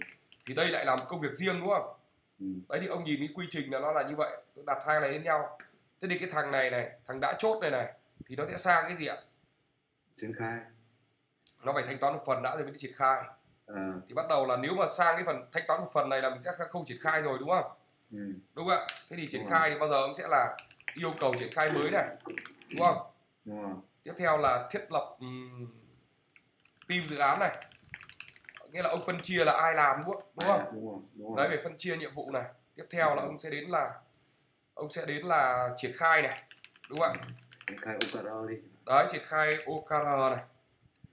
A: thì đây lại là một công việc riêng đúng không?
B: Ừ,
A: đấy thì ông nhìn cái quy trình là nó là như vậy. Tôi đặt hai này lên nhau. Thế thì cái thằng này này thằng đã chốt này này thì nó sẽ sang cái gì ạ?
B: Triển khai.
A: Nó phải thanh toán một phần đã rồi mới đi triển khai.
B: À,
A: thì bắt đầu là nếu mà sang cái phần thanh toán một phần này là mình sẽ không triển khai rồi đúng không?
B: Ừ,
A: đúng không ạ? Thế thì triển
B: Đúng
A: khai thì bao giờ ông sẽ là yêu cầu triển khai mới này? Đúng không?
B: Đúng rồi.
A: Tiếp theo là thiết lập um, team dự án này. Nghĩa là ông phân chia là ai làm đúng không? Đúng không?
B: À, đúng rồi đúng
A: đấy về phân chia nhiệm vụ này. Tiếp theo là ông sẽ đến là ông sẽ đến là triển khai này đúng không ạ?
B: Triển khai OKR đi.
A: Đấy triển khai OKR này.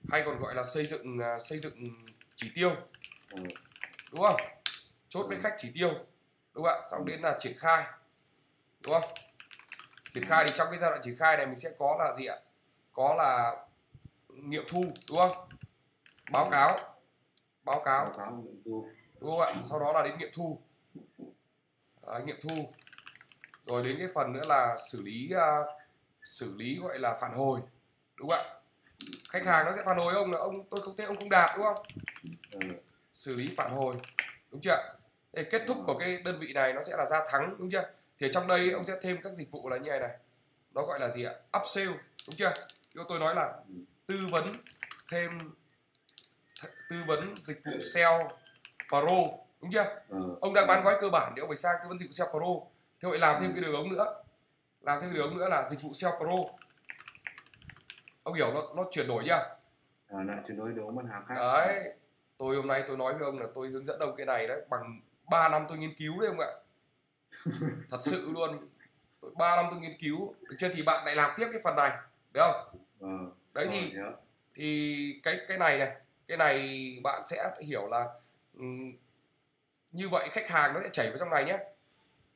A: Hay còn gọi là xây dựng à, xây dựng chỉ tiêu.
B: Ừ,
A: đúng không? Chốt với khách chỉ tiêu đúng không ạ? Xong đến là triển khai đúng không? Triển khai thì trong cái giai đoạn triển khai này mình sẽ có là gì ạ? Có là nghiệm thu đúng không báo cáo. Báo cáo.
B: Báo cáo
A: đúng không ạ? Sau đó là đến nghiệm thu. Đấy, nghiệm thu. Rồi đến cái phần nữa là xử lý à, xử lý gọi là phản hồi. Đúng không ạ? Khách hàng nó sẽ phản hồi ông là ông tôi không thấy ông không đạt đúng không?
B: Ờ,
A: xử lý phản hồi. Đúng chưa thì kết thúc của cái đơn vị này nó sẽ là ra thắng đúng chưa? Thì ở trong đây ông sẽ thêm các dịch vụ là như này này. Nó gọi là gì ạ? Upsell đúng chưa? Như tôi nói là tư vấn thêm th- tư vấn dịch vụ sale pro đúng chưa?
B: Ờ,
A: ông đang bán gói cơ bản thì ông phải sang tư vấn dịch vụ sale pro. Thế vậy làm thêm cái đường ống nữa làm thêm cái đường ống nữa là dịch vụ sale pro. Ông hiểu nó nó chuyển đổi chưa?
B: Ờ, lại chuyển đổi đấu mặt hàng khác.
A: Đấy tôi hôm nay tôi nói với ông là tôi hướng dẫn ông cái này đấy bằng 3 năm tôi nghiên cứu đấy ông ạ. Thật sự luôn. Tôi 3 năm tôi nghiên cứu. Được chưa? Thì bạn lại làm tiếp cái phần này được không?
B: Ờ,
A: đấy thì thì cái cái này này cái này bạn sẽ hiểu là ừm, như vậy khách hàng nó sẽ chảy vào trong này nhé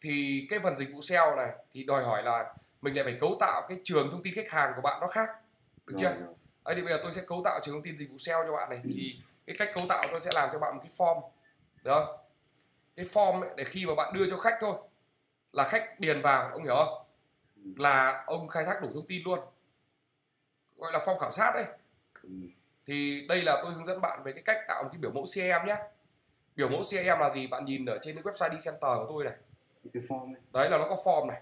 A: thì cái phần dịch vụ sale này thì đòi hỏi là mình lại phải cấu tạo cái trường thông tin khách hàng của bạn nó khác được chưa. Đấy thì bây giờ tôi sẽ cấu tạo trường thông tin dịch vụ SEO cho bạn này. Thì cái cách cấu tạo tôi sẽ làm cho bạn một cái form được không? Cái form ấy, để khi mà bạn đưa cho khách thôi là khách điền vào ông hiểu không? Là ông khai thác đủ thông tin luôn. Gọi là form khảo sát đấy.
B: Ừ,
A: thì đây là tôi hướng dẫn bạn về cái cách tạo một cái biểu mẫu CRM nhé biểu mẫu CRM là gì? Bạn nhìn ở trên cái website Decenter của tôi này. Đấy là nó có form này.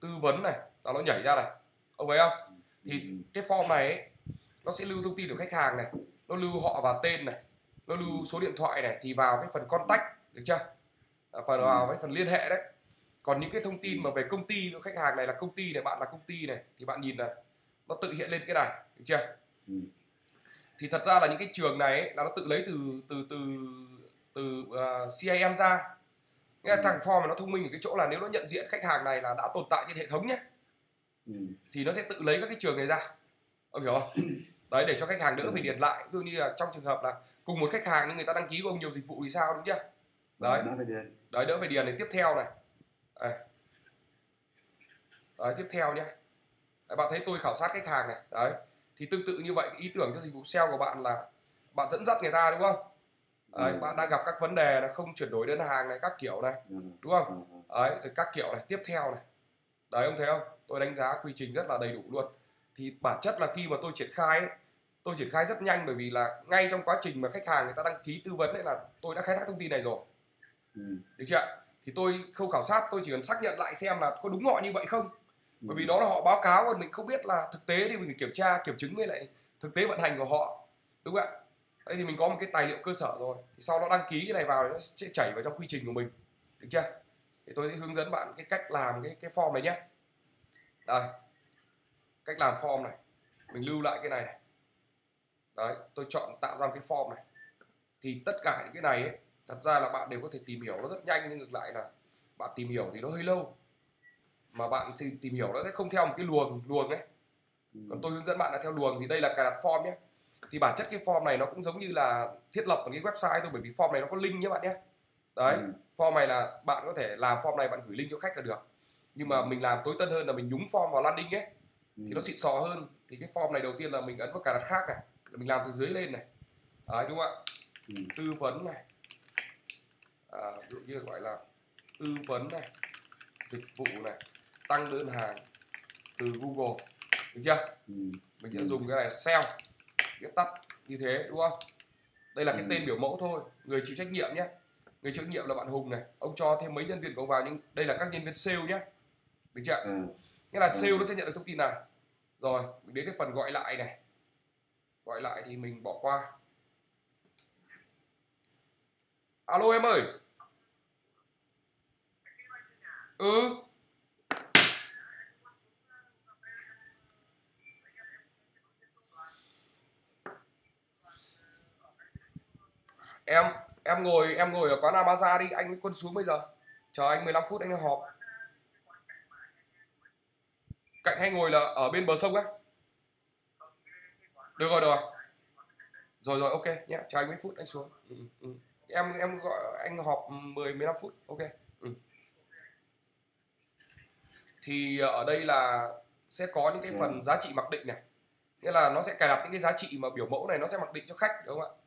A: Tư vấn này là nó nhảy ra này. Ông thấy không? Thì
B: Ừ,
A: cái form này ấy, nó sẽ lưu thông tin của khách hàng này. Nó lưu họ và tên này. Nó lưu số điện thoại này. Thì vào cái phần contact được chưa? À, phần vào cái phần liên hệ đấy. Còn những cái thông tin mà về công ty của khách hàng này là công ty này bạn là công ty này thì bạn nhìn này nó tự hiện lên cái này được chưa?
B: Ừ,
A: thì thật ra là những cái trường này ấy, là nó tự lấy từ từ từ từ uh, CIM ra. Nghĩa là thằng form nó thông minh ở cái chỗ là nếu nó nhận diện khách hàng này là đã tồn tại trên hệ thống nhé
B: ừ,
A: thì nó sẽ tự lấy các cái trường này ra. Ông hiểu không? Đấy để cho khách hàng đỡ phải điền lại. Ví dụ như là trong trường hợp là cùng một khách hàng nhưng người ta đăng ký của ông nhiều dịch vụ thì sao đúng chưa? Đấy.
B: đã phải điền.
A: Đấy đỡ phải điền này. Tiếp theo này. Đây. đấy tiếp theo nhé. Đấy, bạn thấy tôi khảo sát khách hàng này. Đấy thì tương tự như vậy ý tưởng cho dịch vụ SEO của bạn là bạn dẫn dắt người ta đúng không? Đấy,
B: Ừ.
A: bạn đang gặp các vấn đề là không chuyển đổi đơn hàng này các kiểu này
B: Ừ,
A: đúng không?
B: Ờ,
A: đấy rồi các kiểu này tiếp theo này. Đấy ông thấy không? Tôi đánh giá quy trình rất là đầy đủ luôn. Thì bản chất là khi mà tôi triển khai ấy, tôi triển khai rất nhanh bởi vì là ngay trong quá trình mà khách hàng người ta đăng ký tư vấn ấy là tôi đã khai thác thông tin này rồi.
B: Ừ,
A: được chưa thì tôi không khảo sát tôi chỉ cần xác nhận lại xem là có đúng họ như vậy không.
B: ừ.
A: Bởi vì đó là họ báo cáo còn mình không biết là thực tế thì mình phải kiểm tra kiểm chứng với lại thực tế vận hành của họ đúng không ạ? Đấy thì mình có một cái tài liệu cơ sở rồi. Thì sau đó đăng ký cái này vào thì nó sẽ chảy vào trong quy trình của mình được chưa? Thì tôi sẽ hướng dẫn bạn cái cách làm cái cái form này nhé. Đây cách làm form này. Mình lưu lại cái này này. Đấy tôi chọn tạo ra một cái form này. Thì tất cả những cái này ấy, thật ra là bạn đều có thể tìm hiểu nó rất nhanh nhưng ngược lại là bạn tìm hiểu thì nó hơi lâu mà bạn tìm hiểu nó sẽ không theo một cái luồng luồng ấy.
B: Ừ,
A: còn tôi hướng dẫn bạn là theo luồng thì đây là cài đặt form nhé. Thì bản chất cái form này nó cũng giống như là thiết lập một cái website thôi bởi vì form này nó có link nhé bạn nhé. Đấy
B: ừ,
A: form này là bạn có thể làm form này bạn gửi link cho khách là được. Nhưng mà mình làm tối tân hơn là mình nhúng form vào landing ấy
B: ừ,
A: thì nó xịn sò hơn. Thì cái form này đầu tiên là mình ấn vào cài đặt khác này là mình làm từ dưới lên này. Đấy đúng không ạ?
B: Ừ,
A: tư vấn này. À, ví dụ như gọi là tư vấn này dịch vụ này tăng đơn hàng từ Google được chưa?
B: Ừ,
A: mình sẽ
B: Ừ.
A: dùng cái này sell viết tắt như thế đúng không? Đây là cái
B: Ừ.
A: tên biểu mẫu thôi người chịu trách nhiệm nhé. Người chịu trách nhiệm là bạn Hùng này ông cho thêm mấy nhân viên của ông vào nhưng đây là các nhân viên sale nhé. Được chưa?
B: Ờ,
A: nghĩa là
B: Ừ.
A: sale nó sẽ nhận được thông tin này. Rồi mình đến cái phần gọi lại này. Gọi lại thì mình bỏ qua. Alo em ơi. Ừ em em ngồi em ngồi ở quán Amaza đi anh với quân xuống bây giờ. Chờ anh 15 phút anh đang họp. Cạnh hay ngồi là ở bên bờ sông á. Được rồi được rồi. Rồi rồi ok nhé chờ anh mấy phút anh xuống. Ừ, ừ. em em gọi anh họp 10 15 phút ok. Ừ. thì ở đây là sẽ có những cái phần giá trị mặc định này. Nghĩa là nó sẽ cài đặt những cái giá trị mà biểu mẫu này nó sẽ mặc định cho khách đúng không ạ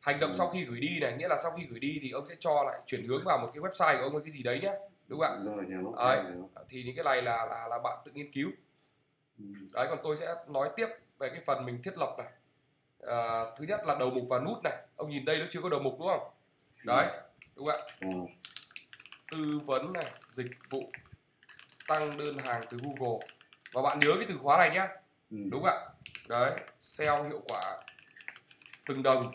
A: hành động
B: Ừ.
A: sau khi gửi đi này nghĩa là sau khi gửi đi thì ông sẽ cho lại chuyển hướng vào một cái website của ông hay cái gì đấy nhá đúng không
B: rồi
A: Đấy.
B: rồi.
A: ạ thì những cái này là là là bạn tự nghiên cứu.
B: Ừ.
A: đấy còn tôi sẽ nói tiếp về cái phần mình thiết lập này. À, thứ nhất là đầu mục và nút này. Ông nhìn đây nó chưa có đầu mục đúng không? Đấy đúng không ạ?
B: Ờ,
A: tư vấn này dịch vụ tăng đơn hàng từ Google. Và bạn nhớ cái từ khóa này nhá.
B: Ừ.
A: đúng ạ? Đấy SEO hiệu quả từng đồng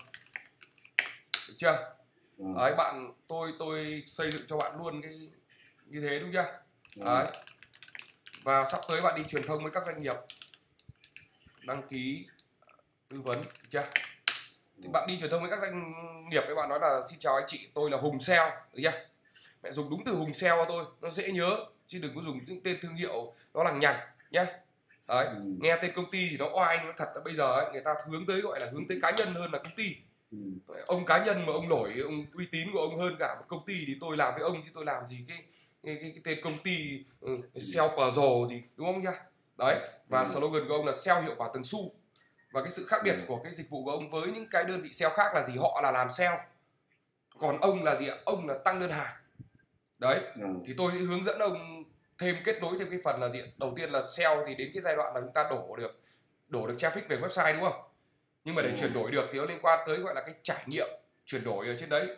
A: được chưa?
B: Ờ,
A: đấy bạn tôi tôi xây dựng cho bạn luôn cái như thế đúng chưa?
B: Ờ,
A: đấy. Và sắp tới bạn đi truyền thông với các doanh nghiệp đăng ký tư vấn được chưa? Thì bạn đi truyền thông với các doanh nghiệp với bạn nói là xin chào anh chị tôi là Hùng SEO được chưa? Mẹ dùng đúng từ Hùng SEO cho tôi nó dễ nhớ chứ đừng có dùng những tên thương hiệu nó lằng nhằng nhá. Đấy
B: ừ.
A: nghe tên công ty thì nó oai mà thật là bây giờ ấy, người ta hướng tới gọi là hướng tới cá nhân hơn là công ty
B: Ừ.
A: ông cá nhân mà ông nổi ông uy tín của ông hơn cả một công ty thì tôi làm với ông chứ tôi làm gì cái cái, cái, cái tên công ty ừ, sell pro gì đúng không nhá? Đấy và
B: Ừ.
A: slogan của ông là sell hiệu quả từng xu. Và cái sự khác biệt
B: Ừ.
A: của cái dịch vụ của ông với những cái đơn vị sell khác là gì? Họ là làm sell còn ông là gì ạ? Ông là tăng đơn hàng. Đấy
B: Ờ,
A: thì tôi sẽ hướng dẫn ông thêm kết nối thêm cái phần là gì đầu tiên là sell thì đến cái giai đoạn là chúng ta đổ được đổ được traffic về website đúng không nhưng mà để
B: Ừ.
A: chuyển đổi được thì nó liên quan tới gọi là cái trải nghiệm chuyển đổi ở trên đấy.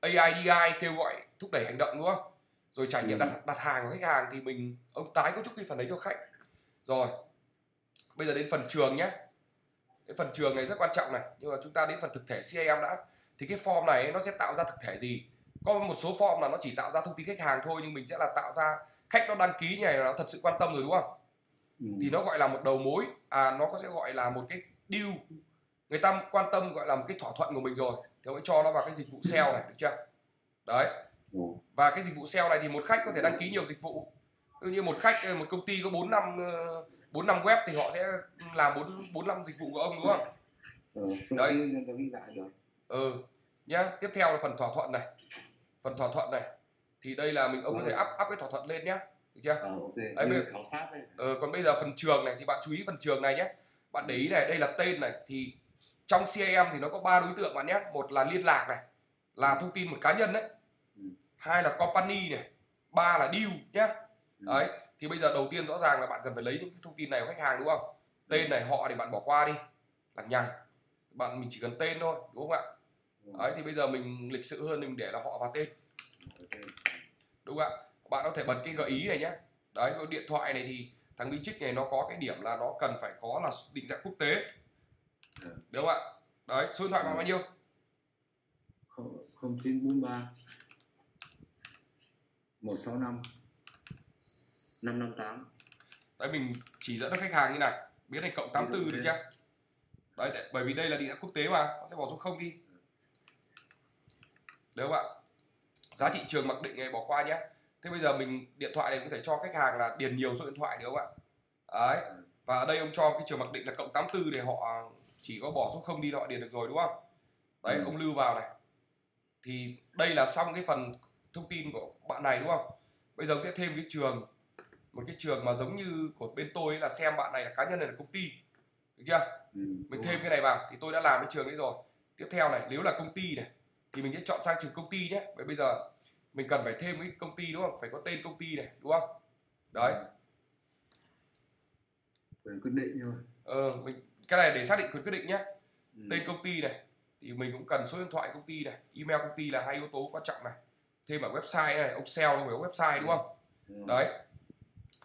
A: AIDI kêu gọi thúc đẩy hành động đúng không? Rồi trải nghiệm
B: Ừ.
A: đặt đặt hàng của khách hàng thì mình ông tái cấu trúc cái phần đấy cho khách. Rồi bây giờ đến phần trường nhé. Cái phần trường này rất quan trọng này. Nhưng mà chúng ta đến phần thực thể CRM đã. Thì cái form này nó sẽ tạo ra thực thể gì? Có một số form là nó chỉ tạo ra thông tin khách hàng thôi nhưng mình sẽ là tạo ra khách nó đăng ký này là nó thật sự quan tâm rồi đúng không?
B: Ừ.
A: thì nó gọi là một đầu mối. À nó có sẽ gọi là một cái deal người ta quan tâm gọi là một cái thỏa thuận của mình rồi. Thì ông ấy cho nó vào cái dịch vụ sale này được chưa? Đấy.
B: Ờ,
A: và cái dịch vụ sale này thì một khách có thể đăng ký nhiều dịch vụ. Như một khách một công ty có 4 năm ờ, 4 năm web thì họ sẽ làm 4 4 năm dịch vụ của ông đúng không?
B: Tôi
A: Đấy. ừ nhá. Tiếp theo là phần thỏa thuận này. Phần thỏa thuận này. Thì đây là mình ông có thể up up cái thỏa thuận lên nhá. Được chưa. Đấy, bây-
B: khảo sát đây.
A: Ờ, còn bây giờ phần trường này thì bạn chú ý phần trường này nhé. Bạn để ý này đây là tên này. Thì trong CRM thì nó có ba đối tượng bạn nhé. Một là liên lạc này là thông tin một cá nhân đấy.
B: Ừ.
A: hai là company này. Ba là deal nhé.
B: Ừ.
A: đấy thì bây giờ đầu tiên rõ ràng là bạn cần phải lấy những thông tin này của khách hàng đúng không? Tên này họ thì bạn bỏ qua đi lằng nhằng bạn mình chỉ cần tên thôi đúng không ạ?
B: Ừ.
A: đấy thì bây giờ mình lịch sự hơn mình để là họ và tên. Đúng không ạ? Bạn có thể bật cái gợi ý này nhé. Đấy cái điện thoại này thì thằng Minh Trích này nó có cái điểm là nó cần phải có là định dạng quốc tế Đúng không ạ? Đấy số điện thoại bạn bao nhiêu?
B: Không- không chín bốn ba. Một sáu năm. Năm năm tám.
A: Đấy mình chỉ dẫn cho khách hàng như này. Biến thành cộng 84 được chưa đấy để, bởi vì đây là định dạng quốc tế mà nó sẽ bỏ số không đi. Đúng không ạ? Giá trị trường mặc định này bỏ qua nhé thế bây giờ mình điện thoại này có thể cho khách hàng là điền nhiều số điện thoại được không ạ? Đấy và ở đây ông cho cái trường mặc định là cộng 84 để họ chỉ có bỏ số không đi họ điền được rồi đúng không? Đấy
B: Ừ.
A: ông lưu vào này. Thì đây là xong cái phần thông tin của bạn này đúng không? Bây giờ sẽ thêm cái trường một cái trường mà giống như của bên tôi là xem bạn này là cá nhân này là công ty. Được chưa?
B: Ừ.
A: mình thêm
B: rồi.
A: cái này vào thì tôi đã làm cái trường ấy rồi. Tiếp theo này nếu là công ty này thì mình sẽ chọn sang trường công ty nhé. Bởi bây giờ mình cần phải thêm cái công ty đúng không? Phải có tên công ty này đúng không? Đấy.
B: Quyền quyết định thôi
A: ờ mình cái này để xác định quyền quyết định nhé
B: ừ.
A: tên công ty này thì mình cũng cần số điện thoại công ty này email công ty là hai yếu tố quan trọng này. Thêm ở website này ông sell không phải website đúng không?
B: Đúng rồi.
A: đấy.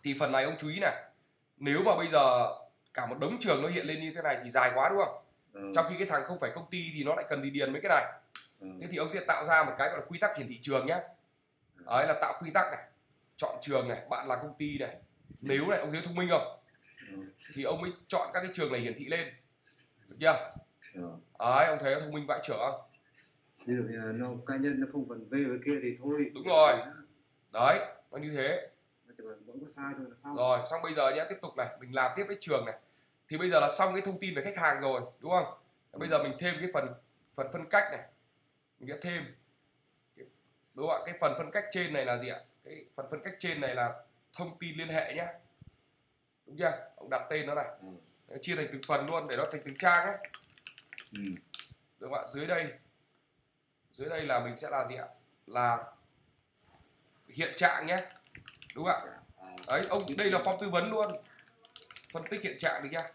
A: Thì phần này ông chú ý này nếu mà bây giờ cả một đống trường nó hiện lên như thế này thì dài quá đúng không?
B: Ừ.
A: trong khi cái thằng không phải công ty thì nó lại cần gì điền mấy cái này?
B: Ừ.
A: thế thì ông sẽ tạo ra một cái gọi là quy tắc hiển thị trường nhé đấy là tạo quy tắc này chọn trường này bạn là công ty này. Nếu này ông thấy thông minh không?
B: Ừ.
A: thì ông mới chọn các cái trường này hiển thị lên. Được chưa? Đấy ông thấy thông minh vãi chưởng không
B: ví dụ như nó cá nhân nó không cần về với kia thì thôi.
A: Đúng rồi. đấy nó như thế. Rồi xong bây giờ nhé tiếp tục này. Mình làm tiếp với trường này. Thì bây giờ là xong cái thông tin về khách hàng rồi đúng không? Bây giờ mình thêm cái phần phần phân cách này. Mình sẽ thêm. Đúng không ạ? Cái phần phân cách trên này là gì ạ? Cái phần phân cách trên này là thông tin liên hệ nhé đúng chưa? Ông đặt tên nó này.
B: Ừ.
A: chia thành từng phần luôn để nó thành từng trang ấy.
B: Ừ.
A: đúng không ạ? Dưới đây dưới đây là mình sẽ là gì ạ? Là hiện trạng nhé. Đúng không ạ? Đấy ông đây là form tư vấn luôn. Phân tích hiện trạng được chưa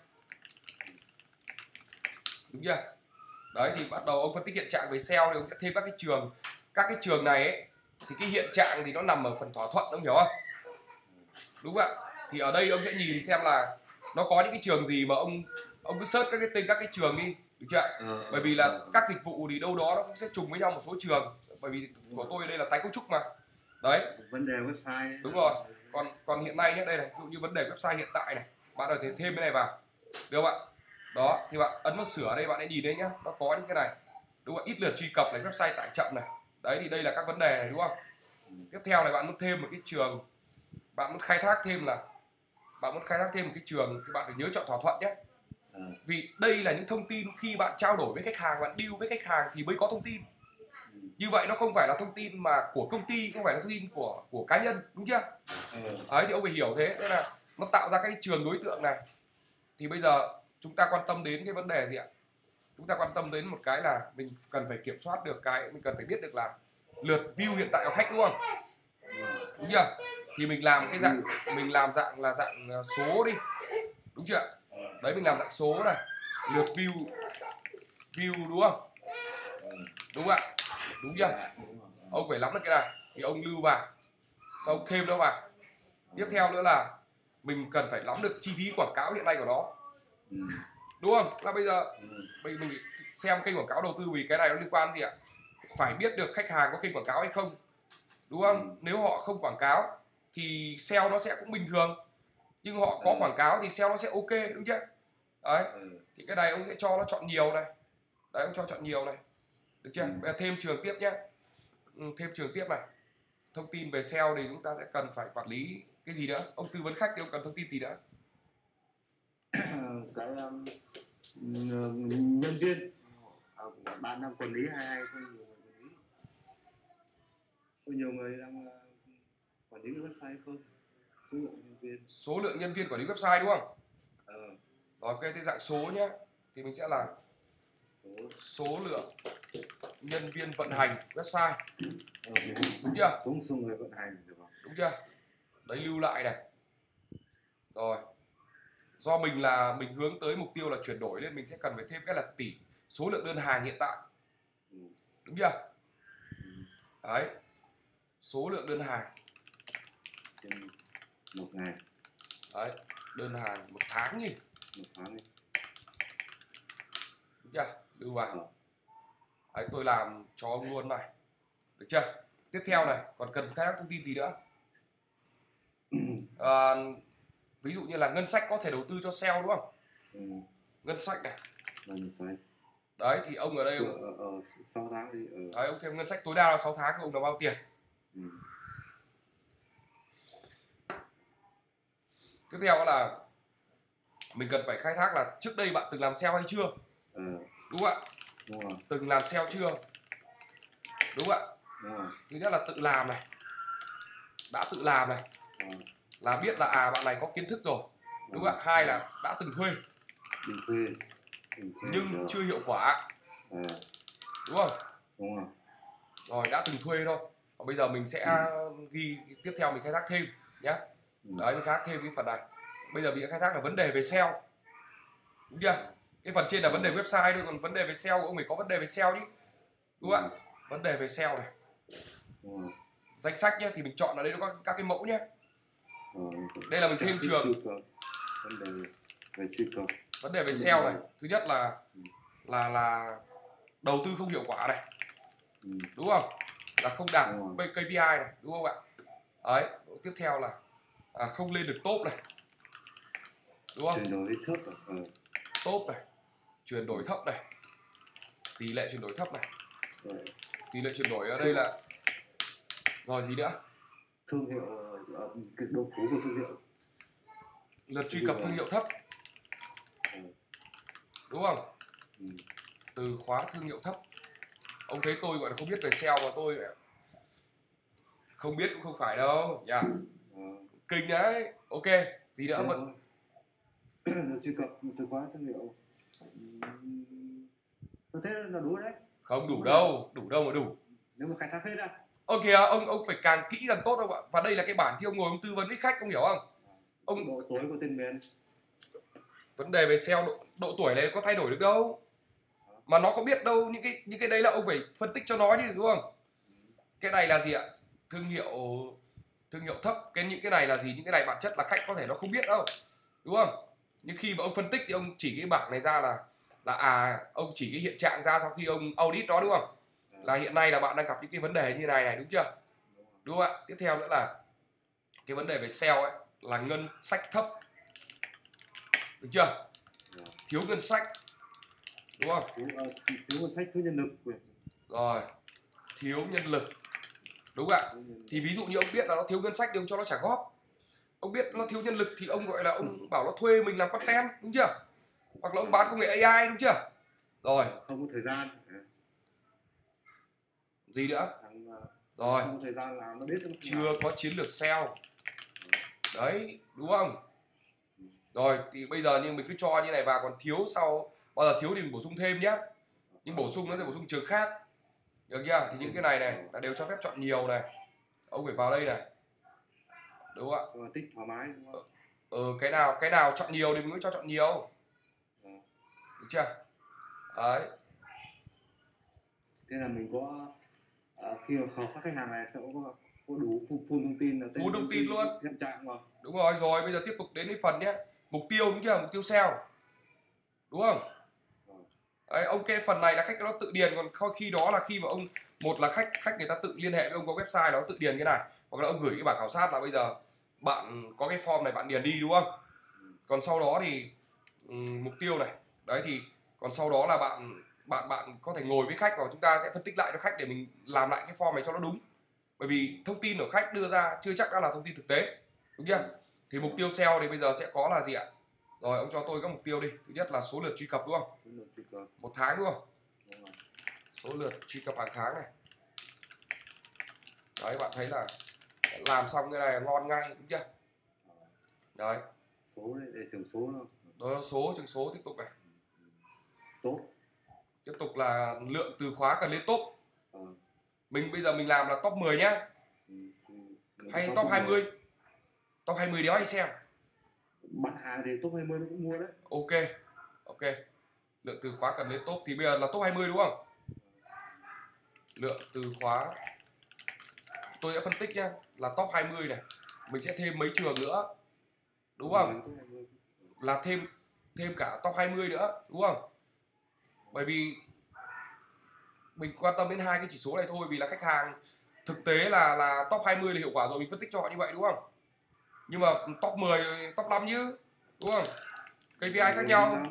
A: đúng chưa? Đấy thì bắt đầu ông phân tích hiện trạng về sell thì ông sẽ thêm các cái trường. Các cái trường này ấy thì cái hiện trạng thì nó nằm ở phần thỏa thuận ông hiểu không? Đúng không ạ thì ở đây ông sẽ nhìn xem là nó có những cái trường gì mà ông ông cứ search các cái tên các cái trường đi được chưa
B: ờ,
A: bởi vì là các dịch vụ thì đâu đó nó cũng sẽ trùng với nhau một số trường. Bởi vì của tôi đây là tái cấu trúc mà. Đấy.
B: Vấn đề website.
A: Đúng rồi. còn còn hiện nay nhé đây này ví dụ như vấn đề website hiện tại này bạn có thể thêm cái này vào được không ạ? Đó thì bạn ấn vào sửa đây bạn hãy nhìn đấy nhá nó có những cái này. Đúng không ạ? ít lượt truy cập này website tải chậm này. Đấy thì đây là các vấn đề này đúng không? Tiếp theo này bạn muốn thêm một cái trường bạn muốn khai thác thêm là bạn muốn khai thác thêm một cái trường thì bạn phải nhớ chọn thỏa thuận nhé.
B: Ờ,
A: vì đây là những thông tin khi bạn trao đổi với khách hàng bạn deal với khách hàng thì mới có thông tin. Như vậy nó không phải là thông tin mà của công ty không phải là thông tin của của cá nhân đúng chưa? Đấy thì ông phải hiểu thế. Nên là nó tạo ra cái trường đối tượng này. Thì bây giờ chúng ta quan tâm đến cái vấn đề gì ạ? Chúng ta quan tâm đến một cái là mình cần phải kiểm soát được cái mình cần phải biết được là lượt view hiện tại của khách đúng không đúng chưa? Thì mình làm cái dạng, mình làm dạng là dạng ờ, số đi. Đúng chưa? Đấy, mình làm dạng số này. Lượt view view đúng không? Đúng không ạ? Đúng chưa? Ông phải nắm được cái này. Thì ông lưu vào. Sau ông thêm nó vào. Tiếp theo nữa là mình cần phải nắm được chi phí quảng cáo hiện nay của nó. Đúng không? Là bây giờ mình mình xem kênh quảng cáo đầu tư vì cái này nó liên quan gì ạ? Phải biết được khách hàng có kênh quảng cáo hay không đúng không?
B: Ừ.
A: nếu họ không quảng cáo thì sale nó sẽ cũng bình thường. Nhưng họ có
B: Ừ.
A: quảng cáo thì sale nó sẽ ok đúng chưa? Đấy
B: ừ,
A: thì cái này ông sẽ cho nó chọn nhiều này. Đấy ông cho chọn nhiều này. Được chưa?
B: Ừ.
A: bây giờ thêm trường tiếp nhé ừ, thêm trường tiếp này. Thông tin về sale thì chúng ta sẽ cần phải quản lý cái gì nữa? Ông tư vấn khách thì ông cần thông tin gì nữa?
B: Cái um, nhân viên. À, bạn đang quản lý hay hay không nhiều người quản lý có nhiều người đang uh, quản lý cái website không? Số lượng nhân viên.
A: Số lượng nhân viên quản lý website đúng không?
B: Ờ,
A: rồi cái thế dạng số nhé thì mình sẽ là
B: số.
A: số lượng nhân viên vận hành website.
B: Ờ,
A: đúng chưa?
B: số số người vận hành được không
A: đúng chưa? Đấy lưu lại này. Rồi. Do mình là mình hướng tới mục tiêu là chuyển đổi nên mình sẽ cần phải thêm cái là tỷ số lượng đơn hàng hiện tại.
B: Ừ.
A: đúng chưa? Đấy số lượng đơn hàng.
B: Trên một ngày.
A: Đấy đơn hàng một tháng nhỉ
B: một tháng ấy.
A: đúng chưa? Lưu vào.
B: Ờ.
A: đấy tôi làm cho ông luôn này. Được chưa? Tiếp theo này còn cần khai thác thông tin gì nữa? À, ví dụ như là ngân sách có thể đầu tư cho sale đúng không?
B: Ừ.
A: ngân sách này.
B: Là một sai
A: đấy thì ông ở đây
B: ở,
A: ông,
B: ở, ở 6 tháng đi ở
A: đấy, ông thêm ngân sách tối đa là 6 tháng ông là bao tiền
B: ừ.
A: tiếp theo là mình cần phải khai thác là trước đây bạn từng làm sale hay chưa?
B: Ờ,
A: đúng không ạ?
B: Đúng rồi.
A: Từng làm sale chưa? Đúng không ạ?
B: Đúng rồi.
A: Thứ nhất là tự làm này. Đã tự làm này.
B: Ờ,
A: là biết là à bạn này có kiến thức rồi. Đúng không ạ? Hai là đã từng thuê.
B: Đi thuê. Đi thuê
A: nhưng chưa hiệu quả.
B: Ờ,
A: đúng không?
B: Đúng rồi.
A: Rồi đã từng thuê thôi còn bây giờ mình sẽ ghi tiếp theo mình khai thác thêm nhé
B: Ừ.
A: đấy mình khai thác thêm cái phần này. Bây giờ mình sẽ khai thác là vấn đề về sale. Đúng chưa? Cái phần trên là vấn đề website thôi còn vấn đề về của ông phải có vấn đề về sale chứ. Đúng không ạ? Vấn đề về sale này. Danh sách nhé thì mình chọn ở đây nó có các cái mẫu nhé đây là mình thêm trường.
B: vấn đề về truy cập
A: vấn đề về sale này. Thứ nhất là là là đầu tư không hiệu quả này.
B: Ừ.
A: đúng không là không đạt. KPI này đúng không ạ? Đấy tiếp theo là à, không lên được top này. Đúng không?
B: Chuyển đổi thấp rồi. ờ,
A: top này chuyển đổi thấp này. Tỷ lệ chuyển đổi thấp này. Tỷ lệ chuyển đổi ở đây là rồi gì nữa?
B: Thương hiệu cái độ phủ của thương hiệu.
A: Lượt truy cập thương hiệu thấp.
B: Ừ.
A: đúng không?
B: Ừ.
A: từ khóa thương hiệu thấp ông thấy tôi gọi là không biết về SEO mà tôi không biết cũng không phải đâu. Nhá
B: ờ,
A: kinh đấy. Ok. Gì nữa vẫn
B: thôi. Độ truy cập từ khóa thương hiệu tôi thấy là đủ đấy.
A: Không đủ đâu. Đủ đâu mà đủ.
B: Nếu mà khai thác hết á.
A: Kìa ông ông phải càng kỹ càng tốt không ạ. Và đây là cái bản khi ông ngồi ông tư vấn với khách ông hiểu không? Ông
B: độ tối của tên miền.
A: Vấn đề về SEO độ, độ tuổi này có thay đổi được đâu mà nó có biết đâu những cái những cái đấy là ông phải phân tích cho nó chứ, đúng không? Cái này là gì ạ? Thương hiệu thương hiệu thấp. Cái những cái này là gì? Những cái này bản chất là khách có thể nó không biết đâu, đúng không? Nhưng khi mà ông phân tích thì ông chỉ cái bảng này ra là là à ông chỉ cái hiện trạng ra sau khi ông audit đó, đúng không? Là hiện nay là bạn đang gặp những cái vấn đề như này này, đúng chưa? Đúng không ạ? Tiếp theo nữa là cái vấn đề về sale ấy, là ngân sách thấp. Được chưa? Thiếu ngân sách đúng không?
B: Thiếu, uh, thiếu ngân sách thiếu nhân lực
A: rồi thiếu nhân lực. Đúng ạ. Thì ví dụ như ông biết là nó thiếu ngân sách thì ông cho nó trả góp. Ông biết nó thiếu nhân lực thì ông gọi là ông bảo nó thuê mình làm content đúng chưa? Hoặc là ông bán công nghệ AI đúng chưa? Rồi.
B: Không có thời gian.
A: Gì nữa?
B: Uh,
A: rồi.
B: không có thời gian làm nó biết
A: chưa có chiến lược SEO đấy đúng không? Rồi thì bây giờ nhưng mình cứ cho như này vào còn thiếu sau bao giờ thiếu thì mình bổ sung thêm nhé nhưng bổ sung nó sẽ bổ sung trường khác. Được chưa? Thì những cái này này là đều cho phép chọn nhiều này. Ông phải vào đây này. Đúng không ạ?
B: Rồi tích thoải mái đúng không?
A: ừ, cái nào cái nào chọn nhiều thì mình mới cho chọn nhiều.
B: Ừ.
A: được chưa? Đấy.
B: Thế là mình có uh, khi mà khảo sát khách hàng này sẽ có có đủ full, full thông tin là
A: Full thông tin luôn.
B: hiện trạng mà.
A: Đúng rồi rồi bây giờ tiếp tục đến cái phần nhé mục tiêu đúng chưa? Mục tiêu SEO đúng không đấy, ông phần này là khách nó tự điền còn khi đó là khi mà ông một là khách khách người ta tự liên hệ với ông có website đó tự điền cái này. Hoặc là ông gửi cái bảng khảo sát là bây giờ bạn có cái form này bạn điền đi đúng không? Còn sau đó thì ừ, mục tiêu này. Đấy thì còn sau đó là bạn bạn bạn có thể ngồi với khách và chúng ta sẽ phân tích lại cho khách để mình làm lại cái form này cho nó đúng. Bởi vì thông tin của khách đưa ra chưa chắc đã là thông tin thực tế đúng chưa? Thì mục tiêu SEO thì bây giờ sẽ có là gì ạ? Rồi ông cho tôi các mục tiêu đi. Thứ nhất là số lượt truy cập đúng không? Một tháng đúng không?
B: Đúng
A: số lượt truy cập hàng tháng này. Đấy bạn thấy là làm xong cái này ngon ngay đúng chưa? Đấy.
B: Số để trường số nó
A: đó số chừng số tiếp tục này.
B: Tốt.
A: Tiếp tục là lượng từ khóa cần lên top.
B: Ờ,
A: mình bây giờ mình làm là top 10 nhá.
B: Ừ,
A: hay
B: top
A: top
B: 10.
A: 20 top 20 đéo hay xem
B: bán hàng thì top 20 nó cũng mua đấy.
A: Ok ok. Lượng từ khóa cần lên top thì bây giờ là top 20 đúng không? Lượng từ khóa. Tôi đã phân tích nhá là top 20 này mình sẽ thêm mấy trường nữa đúng không?
B: 20.
A: là thêm thêm cả top 20 nữa đúng không? Bởi vì mình quan tâm đến hai cái chỉ số này thôi vì là khách hàng thực tế là là top 20 là hiệu quả rồi mình phân tích cho họ như vậy đúng không nhưng mà top 10 top 5 chứ đúng không? KPI khác nhau.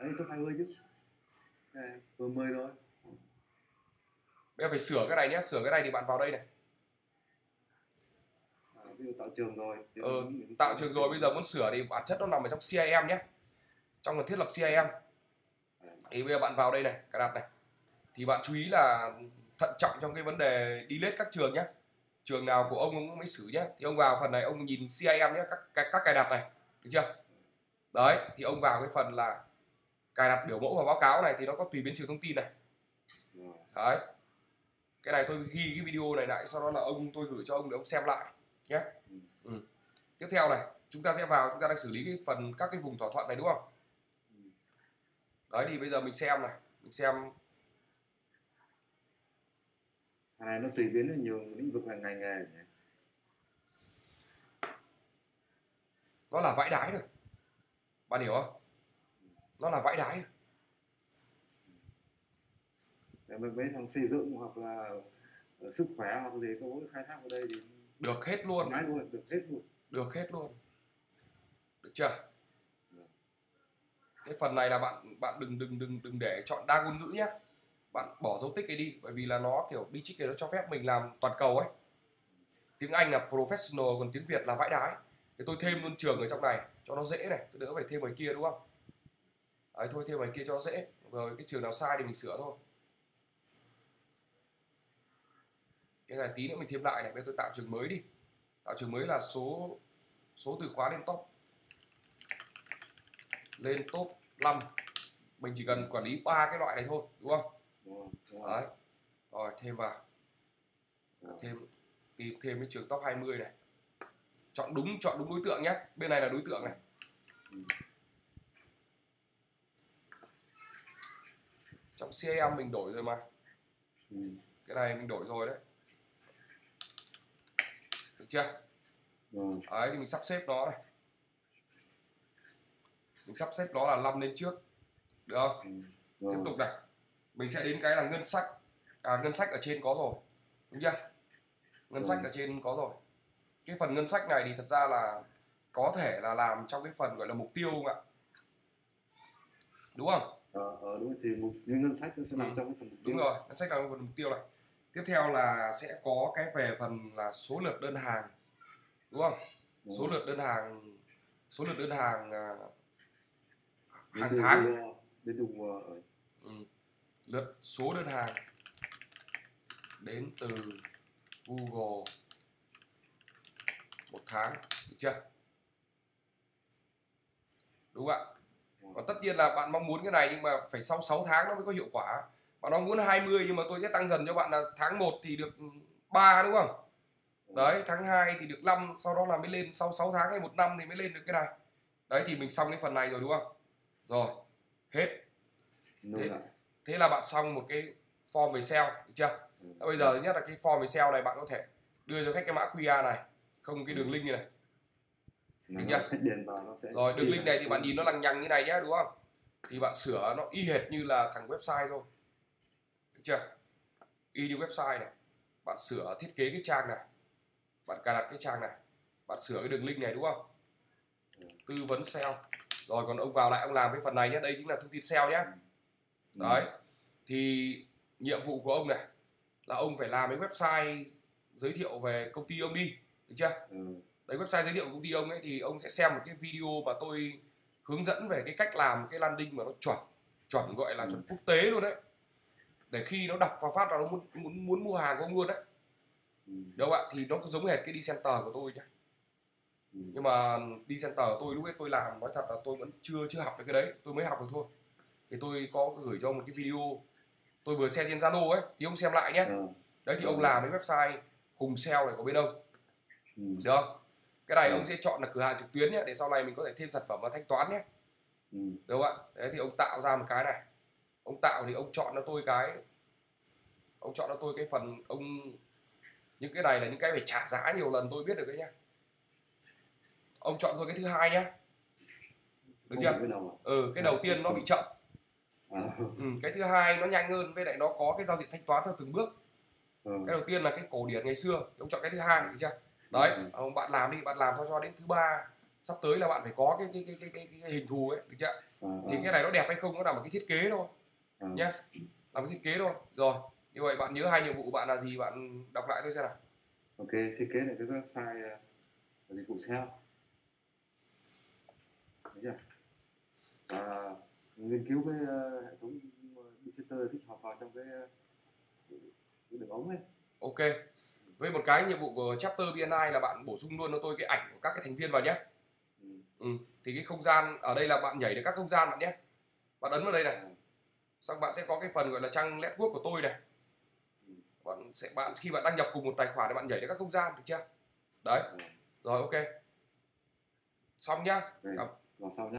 B: đấy top 20 chứ. Này, vừa 10 rồi.
A: Bây giờ phải sửa cái này nhé sửa cái này thì bạn vào đây này.
B: À, ví dụ tạo trường rồi mình
A: tạo trường rồi bây giờ muốn sửa thì bản chất nó nằm ở trong CIM nhé. Trong phần thiết lập CIM thì bây giờ bạn vào đây này cài đặt này thì bạn chú ý là thận trọng trong cái vấn đề đi lết các trường nhé trường nào của ông ông mới xử nhé thì ông vào phần này ông nhìn CIM nhé các các, các cài đặt này được chưa? Đấy thì ông vào cái phần là cài đặt biểu mẫu và báo cáo này thì nó có tùy biến trường thông tin này. Đấy. Cái này tôi ghi cái video này lại sau đó là ông tôi gửi cho ông để ông xem lại nhé ừ. tiếp theo này chúng ta sẽ vào chúng ta đang xử lý cái phần các cái vùng thỏa thuận này đúng không? Đấy thì bây giờ mình xem này mình xem
B: cái này nó tùy biến ở nhiều lĩnh vực là ngành nghề
A: nó là vãi đái rồi bạn hiểu không? Nó là vãi đái.
B: Để mấy, mấy thằng xây dựng hoặc là sức khỏe hoặc gì có khai thác vào đây thì
A: được hết luôn.
B: Mái luôn được hết luôn.
A: Được hết luôn. Được chưa? Cái phần này là bạn bạn đừng đừng đừng đừng để chọn đa ngôn ngữ nhé bạn bỏ dấu tích cái đi, bởi vì là nó, kiểu, đi trích cái nó cho phép mình làm toàn cầu ấy. Tiếng anh là professional, còn tiếng việt là vãi đái thì tôi thêm luôn trường ở trong này, cho nó dễ này, tôi đỡ phải thêm ngoài kia, đúng không? Đấy, thôi thêm ngoài kia cho nó dễ. Rồi, cái trường nào sai thì mình sửa thôi. Cái này tí nữa mình thêm lại này, bây giờ tôi tạo trường mới đi. Tạo trường mới là số số từ khóa lên top. Lên top 5 mình chỉ cần quản lý ba cái loại này thôi, đúng không? Đấy. Rồi thêm vào. Thêm tìm thêm cái trường top 20 này. Chọn đúng chọn đúng đối tượng nhé bên này là đối tượng này.
B: Ừ.
A: trong CAM mình đổi rồi mà.
B: Ừ.
A: cái này mình đổi rồi đấy. Được chưa?
B: Rồi.
A: đấy thì mình sắp xếp nó này. Mình sắp xếp nó là 5 lên trước. Được không?
B: Ừ.
A: Tiếp tục này mình sẽ đến cái là ngân sách. À ngân sách ở trên có rồi. Đúng chưa? Ngân
B: Ừ.
A: sách ở trên có rồi. Cái phần ngân sách này thì thật ra là có thể là làm trong cái phần gọi là mục tiêu không ạ? Đúng không?
B: Ờ, ờ, đúng thì mục nhưng ngân sách nó sẽ nằm
A: Ừ.
B: trong cái phần mục
A: đúng
B: tiêu.
A: rồi ngân sách là phần mục tiêu này. Tiếp theo là sẽ có cái về phần là số lượt đơn hàng. Đúng không?
B: Đúng
A: số lượt đơn hàng số lượt đơn hàng à,
B: Đến
A: hàng
B: từ
A: tháng.
B: Google, đến từ Google, ờ,
A: ừ. Lượt số đơn hàng đến từ Google. Một tháng được chưa? Đúng không ạ? Còn tất nhiên là bạn mong muốn cái này nhưng mà phải sau 6 tháng nó mới có hiệu quả. Bạn mong muốn 20 nhưng mà tôi sẽ tăng dần cho bạn là tháng 1 thì được 3 đúng không? Đấy tháng 2 thì được 5 sau đó là mới lên. Sau 6 tháng hay một năm thì mới lên được cái này. Đấy thì mình xong cái phần này rồi đúng không? Rồi hết. Thế-. Thế là bạn xong một cái form về sale được chưa. Thế bây giờ thứ nhất là cái form về sale này bạn có thể đưa cho khách cái mã QR này không cái đường link này, này. Được chưa? rồi đường link này thì bạn nhìn nó lằng nhằng như này nhá đúng không? Thì bạn sửa nó y hệt như là thằng website thôi. Được chưa? Y như website này. Bạn sửa thiết kế cái trang này. Bạn cài đặt cái trang này. Bạn sửa cái đường link này đúng không?
B: Ừ.
A: tư vấn sale. Rồi còn ông vào lại ông làm cái phần này nhé đây chính là thông tin sale nhé
B: Ừ.
A: đấy thì nhiệm vụ của ông này là ông phải làm cái website giới thiệu về công ty ông đi được chưa
B: Ừ.
A: đấy website giới thiệu công ty ông ấy thì ông sẽ xem một cái video mà tôi hướng dẫn về cái cách làm cái landing mà nó chuẩn chuẩn gọi là
B: Ừ.
A: chuẩn quốc tế luôn đấy để khi nó đọc vào phát là nó muốn muốn muốn mua hàng của ông luôn đấy
B: Ừ.
A: đúng không ạ thì nó cũng giống hệt cái Decenter của tôi nhé
B: Ừ.
A: nhưng mà Decenter của tôi lúc ấy tôi làm nói thật là tôi vẫn chưa chưa học được cái đấy tôi mới học được thôi thì tôi có gửi cho ông một cái video. Tôi vừa share trên Zalo ấy thì ông xem lại nhé.
B: Ờ.
A: đấy thì ông làm cái website hùng sale này của bên ông.
B: Ừ.
A: được không? Cái này
B: Ừ.
A: ông sẽ chọn là cửa hàng trực tuyến nhé để sau này mình có thể thêm sản phẩm và thanh toán nhé.
B: Ừ.
A: được không ạ? Đấy thì ông tạo ra một cái này. Ông tạo thì ông chọn cho tôi cái ông chọn cho tôi cái phần ông những cái này là những cái phải trả giá nhiều lần tôi biết được đấy nhá. Ông chọn tôi cái thứ hai nhá. Được
B: Không
A: chưa? ừ cái đầu tiên nó bị chậm. Ừ, cái thứ hai nó nhanh hơn với lại nó có cái giao diện thanh toán theo từng bước
B: Ừ.
A: cái đầu tiên là cái cổ điển ngày xưa ông chọn cái thứ hai được chưa đấy
B: Ừ.
A: ông bạn làm đi bạn làm cho cho đến thứ ba sắp tới là bạn phải có cái cái cái cái, cái, cái hình thù ấy được chưa
B: À,
A: thì
B: à.
A: cái này nó đẹp hay không nó nằm ở cái thiết kế thôi
B: À.
A: nhé làm cái thiết kế thôi rồi như vậy bạn nhớ hai nhiệm vụ của bạn là gì bạn đọc lại tôi xem nào
B: ok thiết kế này cái website ờ, dịch vụ SEO Thấy chưa? và nghiên cứu cái ờ, hệ thống Digiter tích hợp vào trong cái, ờ, cái đường ống ấy.
A: Ok. Với một cái nhiệm vụ của chapter BNI là bạn bổ sung luôn cho tôi cái ảnh của các cái thành viên vào nhé.
B: Ừ.
A: ừ. thì cái không gian ở đây là bạn nhảy được các không gian bạn nhé. Bạn ấn vào đây này. Xong bạn sẽ có cái phần gọi là trang network của tôi này. Bạn sẽ bạn khi bạn đăng nhập cùng một tài khoản thì bạn nhảy đến các không gian được chưa? Đấy.
B: À.
A: rồi ok. Xong nhá. Cảm-
B: vào sau nhé